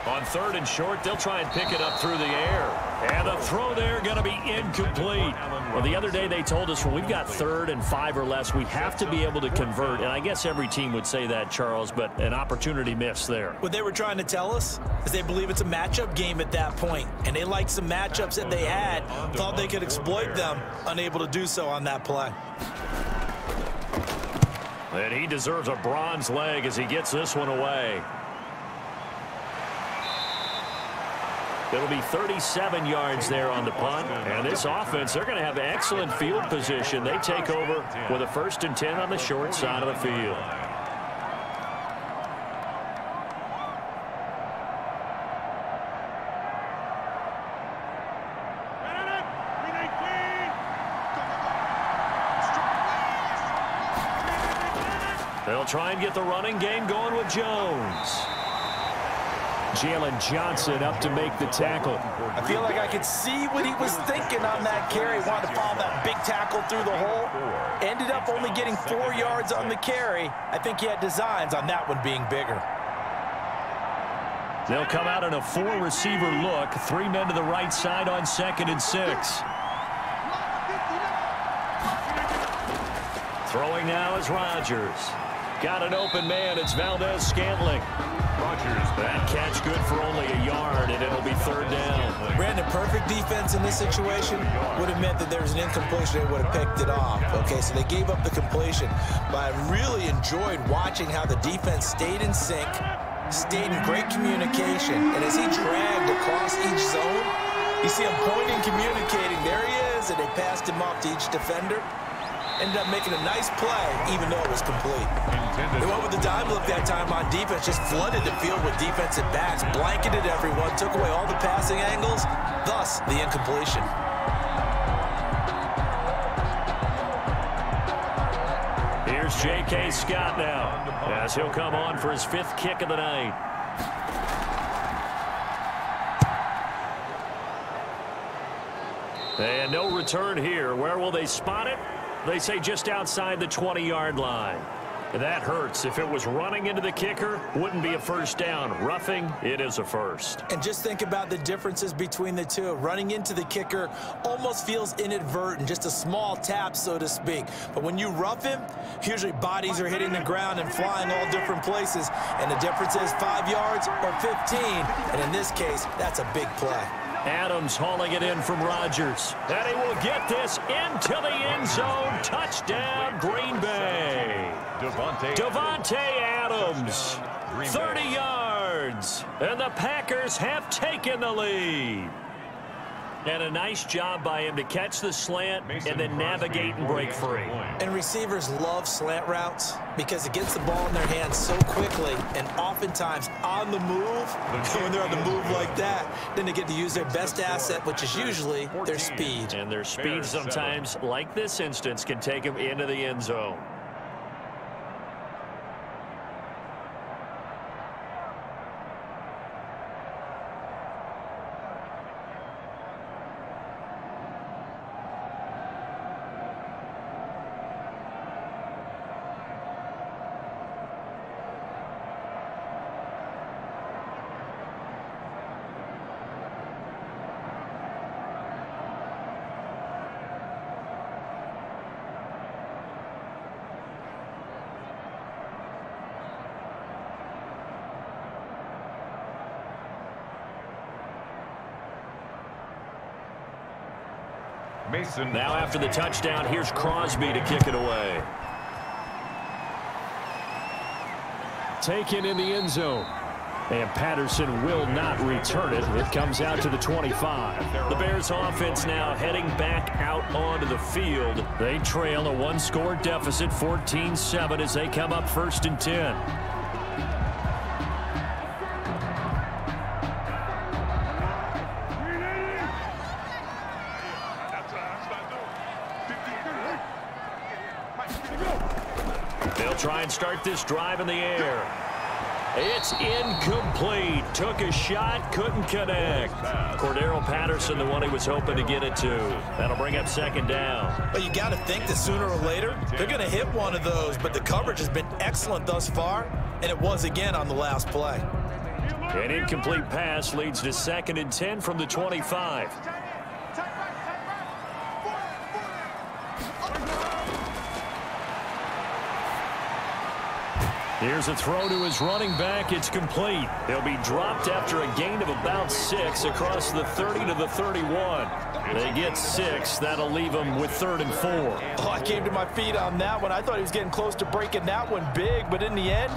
On third and short, they'll try and pick it up through the air. And the throw there going to be incomplete. Well, the other day they told us when we've got third and five or less, we have to be able to convert. And I guess every team would say that, Charles, but an opportunity missed there. What they were trying to tell us is they believe it's a matchup game at that point, and they liked some matchups that they had, thought they could exploit them, unable to do so on that play. And he deserves a bronze leg as he gets this one away. It'll be 37 yards there on the punt. And this offense, they're going to have excellent field position. They take over with a first and 10 on the short side of the field. They'll try and get the running game going with Jones. Jaylon Johnson up to make the tackle. I feel like I could see what he was thinking on that carry. Wanted to follow that big tackle through the hole. Ended up only getting four yards on the carry. I think he had designs on that one being bigger. They'll come out in a four-receiver look. Three men to the right side on second and six. Throwing now is Rodgers. Got an open man. It's Valdes-Scantling. That catch good for only a yard, and it'll be third down. Brandon, perfect defense in this situation would have meant that there was an incompletion. They would have picked it off. Okay, so they gave up the completion. But I really enjoyed watching how the defense stayed in sync, stayed in great communication. And as he dragged across each zone, you see him pointing, communicating. There he is, and they passed him off to each defender ended up making a nice play, even though it was complete. They went with the dime look that time on defense, just flooded the field with defensive backs, blanketed everyone, took away all the passing angles, thus the incompletion. Here's J.K. Scott now, as he'll come on for his fifth kick of the night. And no return here. Where will they spot it? They say just outside the 20-yard line. That hurts. If it was running into the kicker, wouldn't be a first down. Roughing, it is a first. And just think about the differences between the two. Running into the kicker almost feels inadvertent, just a small tap, so to speak. But when you rough him, usually bodies are hitting the ground and flying all different places. And the difference is five yards or 15. And in this case, that's a big play. Adams hauling it in from Rodgers. And he will get this into the end zone. Touchdown, Green Bay. Davante, Davante Adams, 30 yards. And the Packers have taken the lead. And a nice job by him to catch the slant and then navigate and break free. And receivers love slant routes because it gets the ball in their hands so quickly and oftentimes on the move. when they're on the move like that, then they get to use their best asset, which is usually their speed. And their speed sometimes, like this instance, can take them into the end zone. Now after the touchdown, here's Crosby to kick it away. Taken in the end zone. And Patterson will not return it. It comes out to the 25. The Bears offense now heading back out onto the field. They trail a one-score deficit, 14-7 as they come up first and 10. This drive in the air. It's incomplete. Took a shot, couldn't connect. Cordarrelle Patterson, the one he was hoping to get it to. That'll bring up second down. But you got to think that sooner or later, they're going to hit one of those. But the coverage has been excellent thus far, and it was again on the last play. An incomplete pass leads to second and 10 from the 25. Here's a throw to his running back. It's complete. They'll be dropped after a gain of about six across the 30 to the 31. They get six. That'll leave them with third and four. Oh, I came to my feet on that one. I thought he was getting close to breaking that one big, but in the end,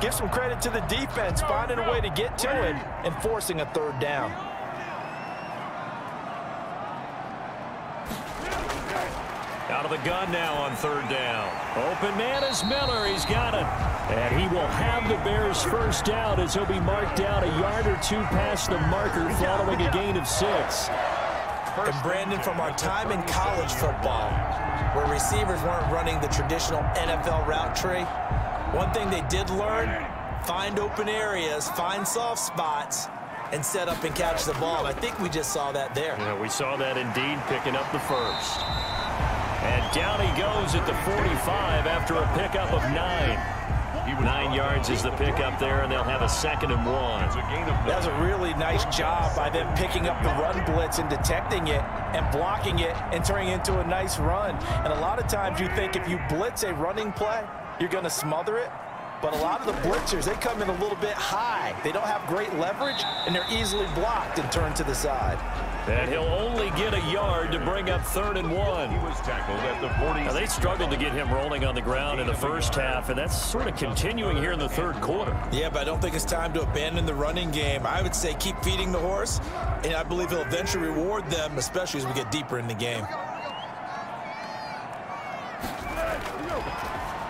give some credit to the defense, finding a way to get to him and forcing a third down. Out of the gun now on third down. Open man is Miller. He's got it. And he will have the Bears first down as he'll be marked down a yard or two past the marker following a gain of six. And Brandon, from our time in college football, where receivers weren't running the traditional NFL route tree, one thing they did learn, find open areas, find soft spots, and set up and catch the ball. I think we just saw that there. Yeah, we saw that indeed picking up the first. And down he goes at the 45 after a pickup of nine. Nine yards is the pickup there, and they'll have a second and one. That was a really nice job by them picking up the run blitz and detecting it and blocking it and turning it into a nice run. And a lot of times you think if you blitz a running play, you're going to smother it. But a lot of the blitzers, they come in a little bit high. They don't have great leverage, and they're easily blocked and turned to the side. And he'll only get a yard to bring up third and one. He was tackled at the 40. Now, they struggled to get him rolling on the ground in the first half, and that's sort of continuing here in the third quarter. Yeah, but I don't think it's time to abandon the running game. I would say keep feeding the horse, and I believe he'll eventually reward them, especially as we get deeper in the game.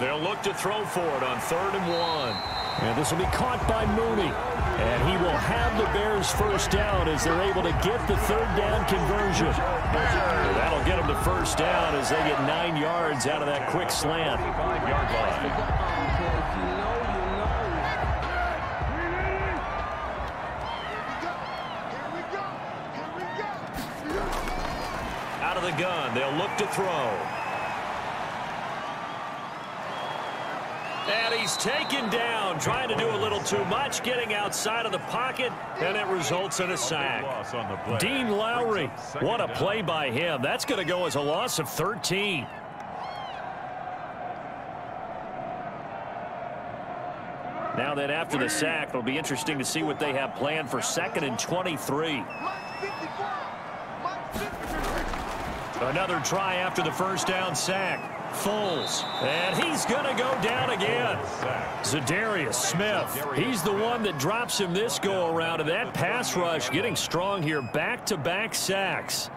They'll look to throw for it on third and one. And this will be caught by Mooney. And he will have the Bears first down as they're able to get the third down conversion. That'll get them the first down as they get nine yards out of that quick slant. Out of the gun, they'll look to throw. And he's taken down, trying to do a little too much, getting outside of the pocket, and it results in a sack. Dean Lowry, what a play by him. That's going to go as a loss of 13. Now that after the sack, it'll be interesting to see what they have planned for second and 23. Another try after the first down sack. Foles. And he's going to go down again. Za'Darius Smith. He's the one that drops him this go-around. And that pass rush getting strong here. Back-to-back -back sacks.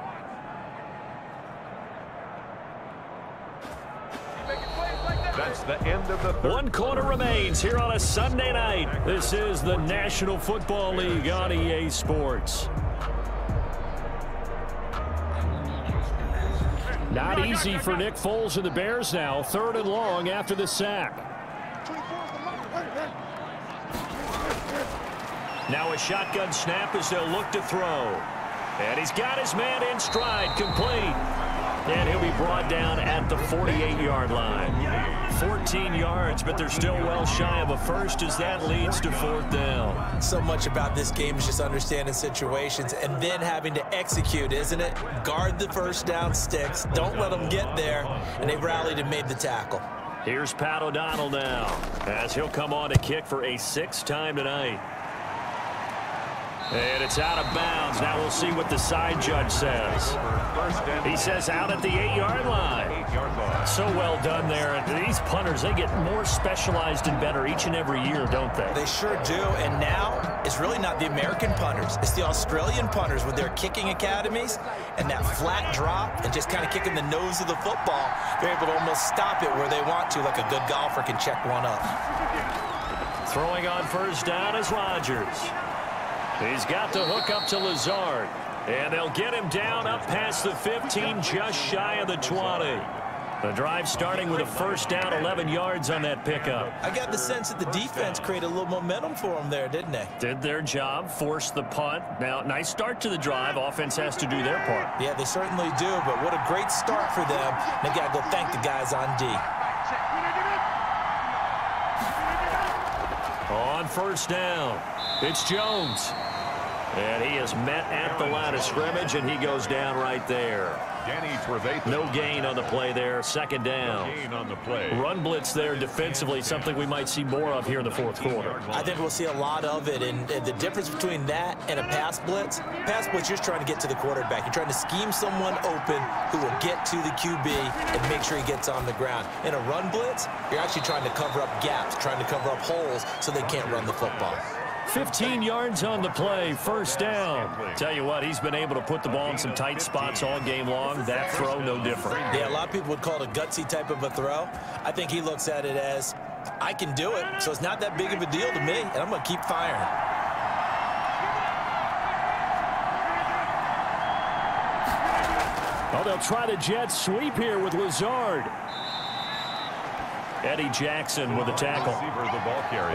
That's the end of the One quarter remains here on a Sunday night. This is the National Football League on EA Sports. Not easy for Nick Foles and the Bears now. Third and long after the sack. Now a shotgun snap as they'll look to throw. And he's got his man in stride, complete. And he'll be brought down at the 48-yard line. 14 yards, but they're still well shy of a first as that leads to fourth down. So much about this game is just understanding situations and then having to execute, isn't it? Guard the first down sticks. Don't let them get there. And they rallied and made the tackle. Here's Pat O'Donnell now as he'll come on to kick for a sixth time tonight. And it's out of bounds. Now we'll see what the side judge says. He says out at the eight-yard line. So well done there. And these punters, they get more specialized and better each and every year, don't they? They sure do. And now it's really not the American punters. It's the Australian punters with their kicking academies and that flat drop and just kind of kicking the nose of the football. They're able to almost stop it where they want to, like a good golfer can check one up. Throwing on first down is Rodgers. He's got the hook up to Lazard. And they'll get him down up past the 15, just shy of the 20. The drive starting with a first down, 11 yards on that pickup. I got the sense that the defense created a little momentum for them there, didn't they? Did their job, forced the punt. Now, nice start to the drive. Offense has to do their part. Yeah, they certainly do, but what a great start for them. They got to go thank the guys on D. On first down, it's Jones. And he is met at the line of scrimmage, and he goes down right there. No gain on the play there. Second down. on the play. Run blitz there defensively, something we might see more of here in the fourth quarter. I think we'll see a lot of it. And, and the difference between that and a pass blitz, pass blitz, you're trying to get to the quarterback. You're trying to scheme someone open who will get to the QB and make sure he gets on the ground. In a run blitz, you're actually trying to cover up gaps, trying to cover up holes so they can't run the football. 15 yards on the play, first down. Tell you what, he's been able to put the ball in some tight spots all game long. That throw, no different. Yeah, a lot of people would call it a gutsy type of a throw. I think he looks at it as, I can do it, so it's not that big of a deal to me, and I'm going to keep firing. Oh, they'll try the jet sweep here with Lazard. Eddie Jackson with a tackle.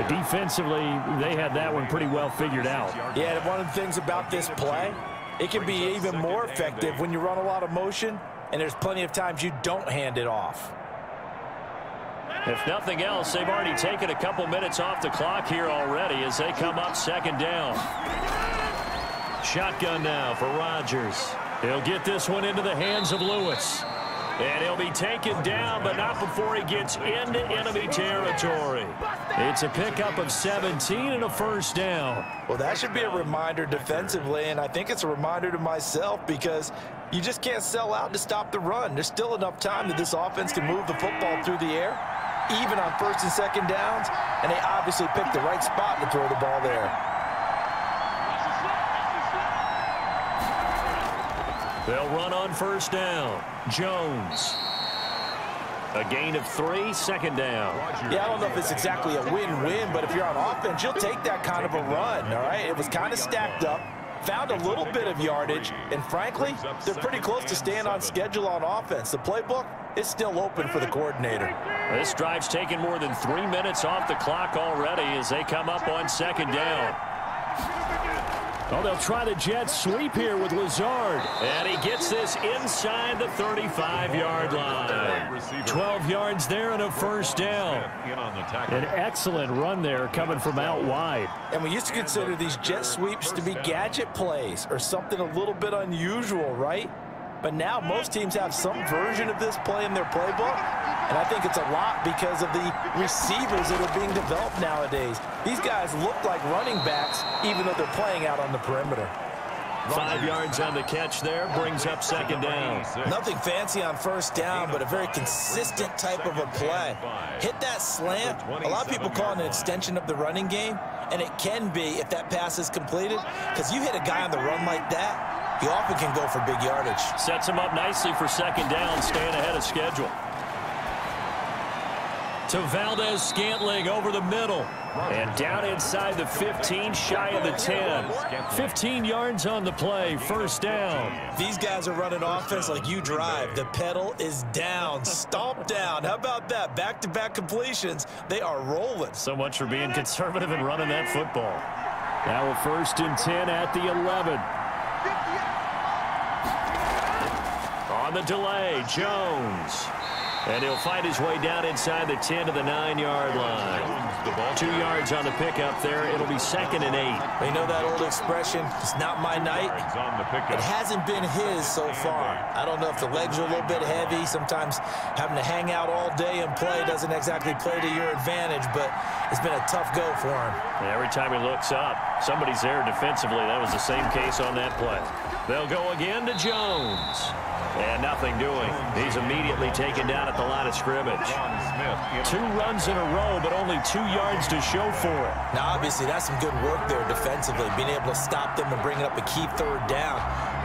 Defensively, they had that one pretty well figured out. Yeah, one of the things about this play, it can be even more effective when you run a lot of motion, and there's plenty of times you don't hand it off. If nothing else, they've already taken a couple minutes off the clock here already as they come up second down. Shotgun now for Rodgers. He'll get this one into the hands of Lewis. And he'll be taken down, but not before he gets into enemy territory. It's a pickup of 17 and a first down. Well, that should be a reminder defensively, and I think it's a reminder to myself because you just can't sell out to stop the run. There's still enough time that this offense can move the football through the air, even on first and second downs, and they obviously picked the right spot to throw the ball there. They'll run on first down. Jones. A gain of three, second down. Yeah, I don't know if it's exactly a win-win, but if you're on offense, you'll take that kind of a run, all right? It was kind of stacked up, found a little bit of yardage, and frankly, they're pretty close to staying on schedule on offense. The playbook is still open for the coordinator. This drive's taken more than three minutes off the clock already as they come up on second down. Oh, they'll try the jet sweep here with Lazard. And he gets this inside the 35-yard line. 12 yards there and a first down. An excellent run there coming from out wide. And we used to consider these jet sweeps to be gadget plays or something a little bit unusual, right? But now most teams have some version of this play in their playbook. And I think it's a lot because of the receivers that are being developed nowadays. These guys look like running backs, even though they're playing out on the perimeter. Five yards on the catch there brings up second down. Nothing fancy on first down, but a very consistent type of a play. Hit that slant. A lot of people call it an extension of the running game, and it can be if that pass is completed, because you hit a guy on the run like that, he often can go for big yardage. Sets him up nicely for second down, staying ahead of schedule. To Valdes Scantling over the middle. And down inside the 15, shy of the 10. 15 yards on the play, first down. These guys are running offense like you drive. The pedal is down, stomp down. How about that? Back-to-back -back completions. They are rolling. So much for being conservative and running that football. Now a first and 10 at the 11. On the delay, Jones. And he'll find his way down inside the 10 to the 9-yard line. Two yards on the pickup there. It'll be second and eight. They know that old expression, it's not my night? It hasn't been his so far. I don't know if the legs are a little bit heavy. Sometimes having to hang out all day and play doesn't exactly play to your advantage, but it's been a tough go for him. And every time he looks up, somebody's there defensively. That was the same case on that play. They'll go again to Jones. And nothing doing. He's immediately taken down at the line of scrimmage. Two runs in a row, but only two yards to show for it. Now, obviously, that's some good work there defensively, being able to stop them and bring it up a key third down.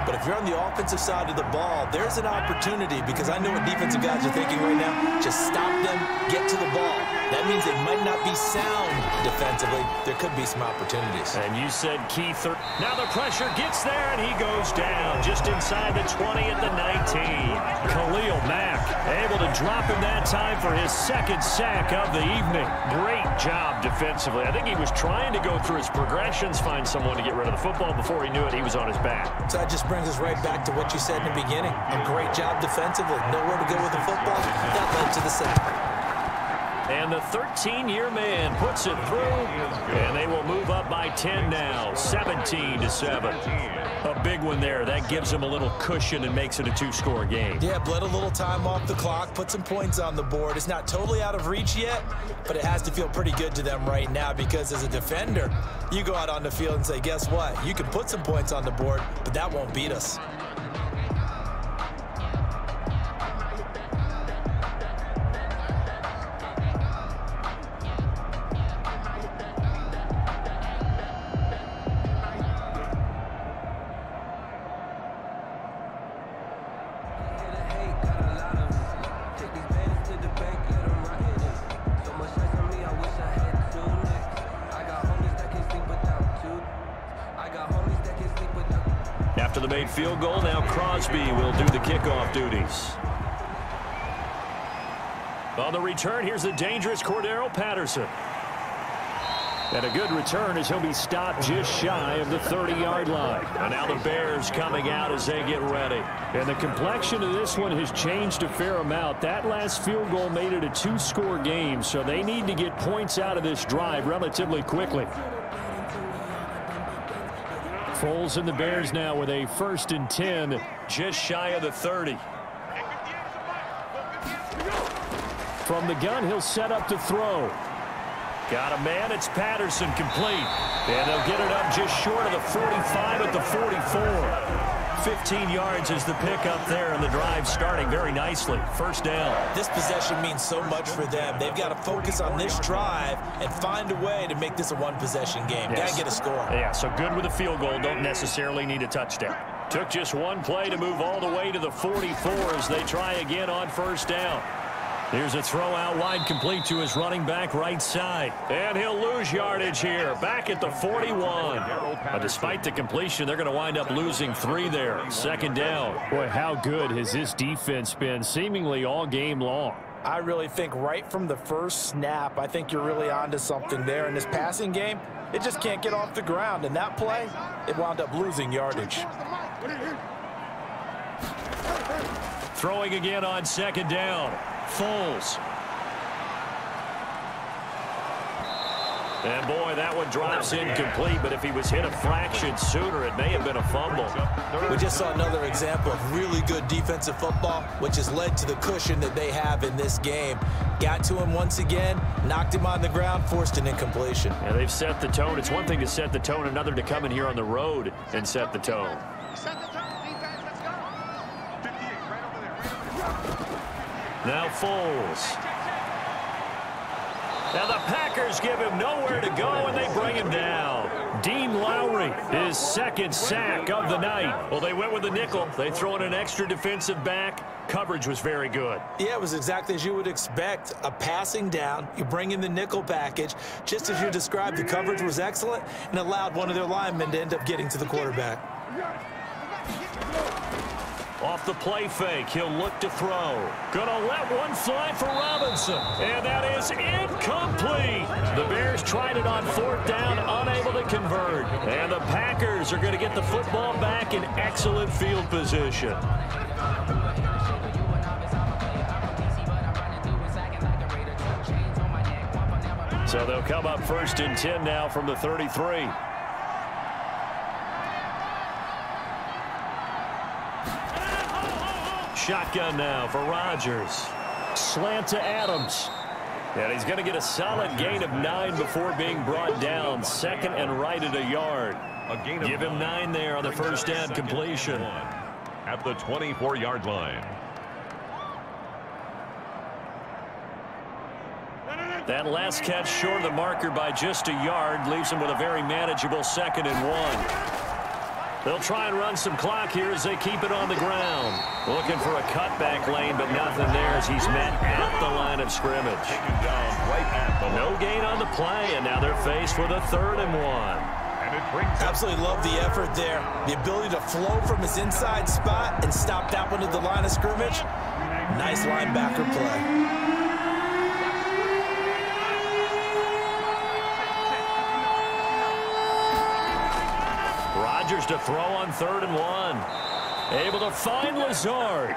But if you're on the offensive side of the ball, there's an opportunity because I know what defensive guys are thinking right now. Just stop them, get to the ball. That means they might not be sound defensively. There could be some opportunities. And you said key third. Now the pressure gets there, and he goes down just inside the 20 at the 19. Khalil Mack able to drop him that time for his second sack of the evening. Great job defensively. I think he was trying to go through his progressions, find someone to get rid of the football. Before he knew it, he was on his back. So that just brings us right back to what you said in the beginning. A great job defensively. Nowhere to go with the football. That led to the center. And the 13-year man puts it through, and they will move up by 10 now, 17 to 7. A big one there. That gives them a little cushion and makes it a two-score game. Yeah, bled a little time off the clock, put some points on the board. It's not totally out of reach yet, but it has to feel pretty good to them right now because as a defender, you go out on the field and say, guess what? You can put some points on the board, but that won't beat us. Patterson. And a good return as he'll be stopped just shy of the 30-yard line. And now the Bears coming out as they get ready. And the complexion of this one has changed a fair amount. That last field goal made it a two-score game, so they need to get points out of this drive relatively quickly. Foles and the Bears now with a first and 10, just shy of the 30. From the gun, he'll set up to throw. Got a man. It's Patterson complete. And they'll get it up just short of the 45 at the 44. 15 yards is the pick up there, and the drive starting very nicely. First down. This possession means so much for them. They've got to focus on this drive and find a way to make this a one-possession game. Yes. Got to get a score. Yeah, so good with a field goal. Don't necessarily need a touchdown. Took just one play to move all the way to the 44 as they try again on first down. Here's a throw out wide complete to his running back right side. And he'll lose yardage here. Back at the 41. But despite the completion, they're going to wind up losing three there. Second down. Boy, how good has this defense been seemingly all game long. I really think right from the first snap, I think you're really onto something there. In this passing game, it just can't get off the ground. And that play, it wound up losing yardage. Throwing again on second down. Foles. And boy, that one drops incomplete, but if he was hit a fraction sooner, it may have been a fumble. We just saw another example of really good defensive football, which has led to the cushion that they have in this game. Got to him once again, knocked him on the ground, forced an incompletion. Yeah, they've set the tone. It's one thing to set the tone, another to come in here on the road and set the tone. Now Foles. Now the Packers give him nowhere to go, and they bring him down. Dean Lowry, his second sack of the night. Well, they went with the nickel. They throw in an extra defensive back. Coverage was very good. Yeah, it was exactly as you would expect. A passing down, you bring in the nickel package. Just as you described, the coverage was excellent and allowed one of their linemen to end up getting to the quarterback. Off the play fake, he'll look to throw. Gonna let one fly for Robinson. And that is incomplete. The Bears tried it on fourth down, unable to convert. And the Packers are to get the football back in excellent field position. So they'll come up first and 10 now from the 33. Shotgun now for Rodgers. Slant to Adams. And he's going to get a solid gain of nine before being brought down. Second and right at a yard. Give him nine there on the first down completion. At the 24-yard line. That last catch short of the marker by just a yard leaves him with a very manageable second and one. They'll try and run some clock here as they keep it on the ground. Looking for a cutback lane, but nothing there as he's met at the line of scrimmage. No gain on the play, and now they're faced with a third and one. Absolutely love the effort there. The ability to flow from his inside spot and stop that one at the line of scrimmage. Nice linebacker play. Rodgers to throw on third and one. Able to find Lazard.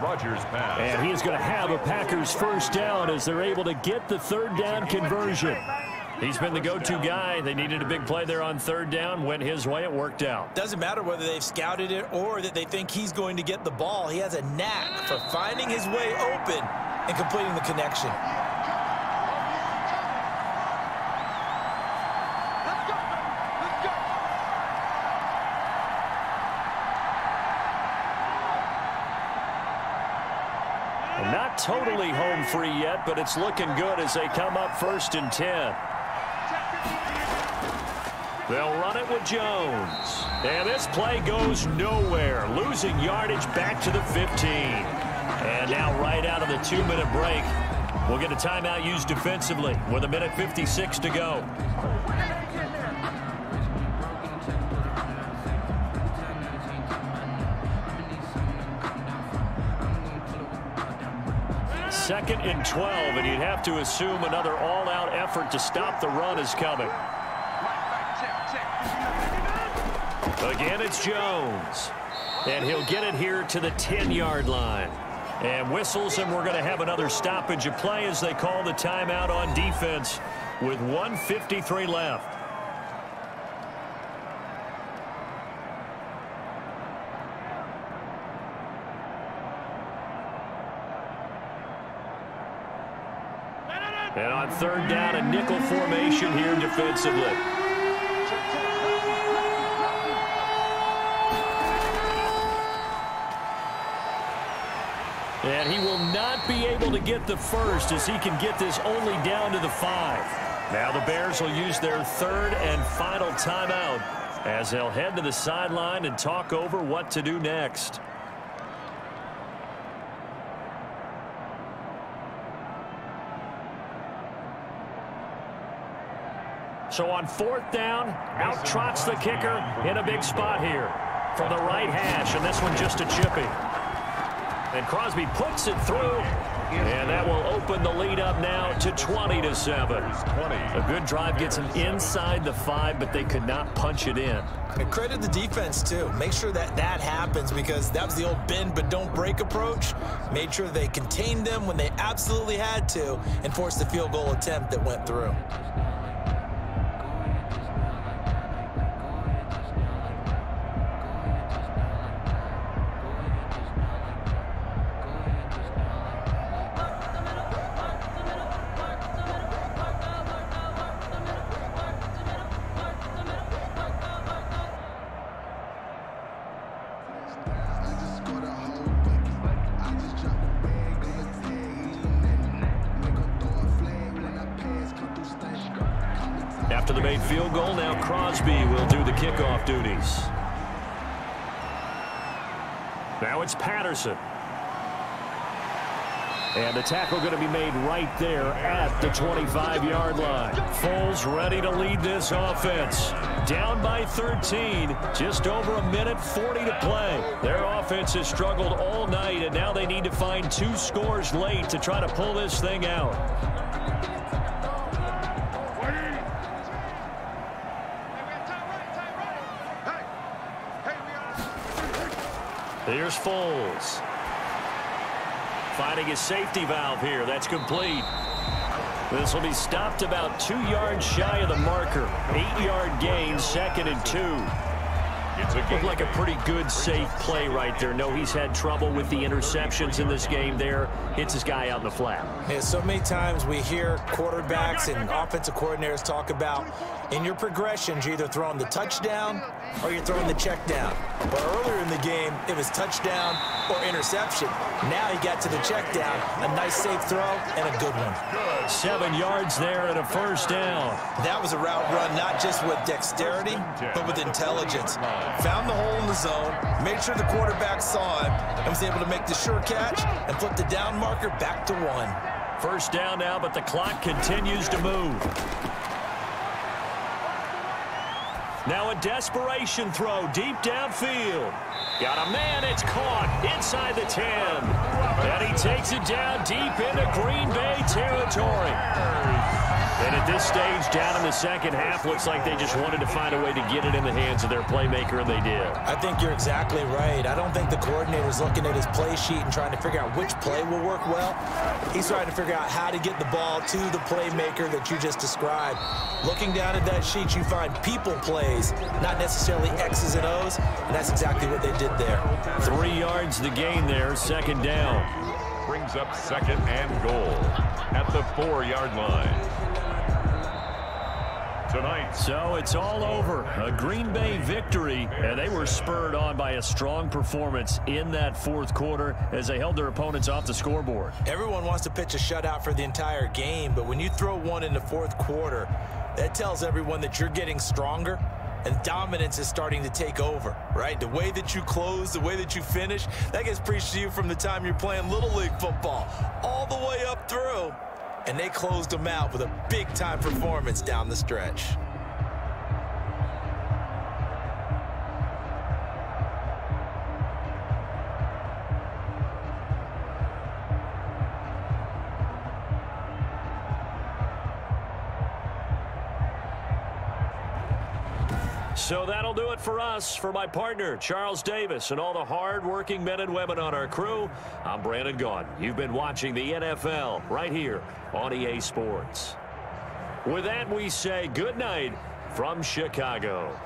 Rodgers pass. And he is going to have a Packers first down as they're able to get the third down conversion. He's been the go-to guy. They needed a big play there on third down. Went his way. It worked out. Doesn't matter whether they've scouted it or that they think he's going to get the ball. He has a knack for finding his way open and completing the connection. Not totally home free yet, but it's looking good as they come up first and 10. They'll run it with Jones. And this play goes nowhere. Losing yardage back to the 15. And now right out of the two-minute break, we'll get a timeout used defensively with a minute 56 to go. Second and 12, and you'd have to assume another all-out effort to stop the run is coming. Again, it's Jones. And he'll get it here to the 10-yard line. And whistles, and we're going to have another stoppage of play as they call the timeout on defense with 153 left. And on third down, a nickel formation here defensively. And he will not be able to get the first as he can get this only down to the five. Now the Bears will use their third and final timeout as they'll head to the sideline and talk over what to do next. So on fourth down, out trots the kicker in a big spot here from the right hash, and this one just a chippy. And Crosby puts it through, and that will open the lead up now to 20 to 7. A good drive gets them inside the five, but they could not punch it in. And credit the defense, too. Make sure that that happens because that was the old bend but don't break approach. Made sure they contained them when they absolutely had to and forced the field goal attempt that went through. Right there at the 25-yard line. Foles ready to lead this offense. Down by 13, just over a minute 40 to play. Their offense has struggled all night, and now they need to find two scores late to try to pull this thing out. Here's Foles. Finding his safety valve here. That's complete. This will be stopped about two yards shy of the marker. Eight-yard gain, second and two. Looked like a pretty good, safe play right there. No, he's had trouble with the interceptions in this game there. Hits his guy out in the flat. Yeah, so many times we hear quarterbacks and offensive coordinators talk about in your progressions, you're either throwing the touchdown or you're throwing the check down. But earlier in the game, it was touchdown or interception. Now he got to the check down. A nice safe throw and a good one. Seven yards there and a first down. That was a route run not just with dexterity, but with intelligence. Found the hole in the zone, made sure the quarterback saw it, and was able to make the sure catch and flip the down marker back to one. First down now, but the clock continues to move. Now a desperation throw deep downfield. Got a man, it's caught inside the 10. And he takes it down deep into Green Bay territory. And at this stage, down in the second half, looks like they just wanted to find a way to get it in the hands of their playmaker, and they did. I think you're exactly right. I don't think the coordinator's looking at his play sheet and trying to figure out which play will work well. He's trying to figure out how to get the ball to the playmaker that you just described. Looking down at that sheet, you find people plays, not necessarily X's and O's, and that's exactly what they did there. Three yards the gain there, second down. Brings up second and goal at the four-yard line tonight. So it's all over. A Green Bay victory, and they were spurred on by a strong performance in that fourth quarter as they held their opponents off the scoreboard. Everyone wants to pitch a shutout for the entire game, but when you throw one in the fourth quarter, that tells everyone that you're getting stronger and dominance is starting to take over, right? The way that you close, the way that you finish, that gets preached to you from the time you're playing Little League football all the way up through and they closed them out with a big-time performance down the stretch. So that'll do it for us. For my partner, Charles Davis, and all the hard-working men and women on our crew, I'm Brandon Gaudin. You've been watching the NFL right here on EA Sports. With that, we say good night from Chicago.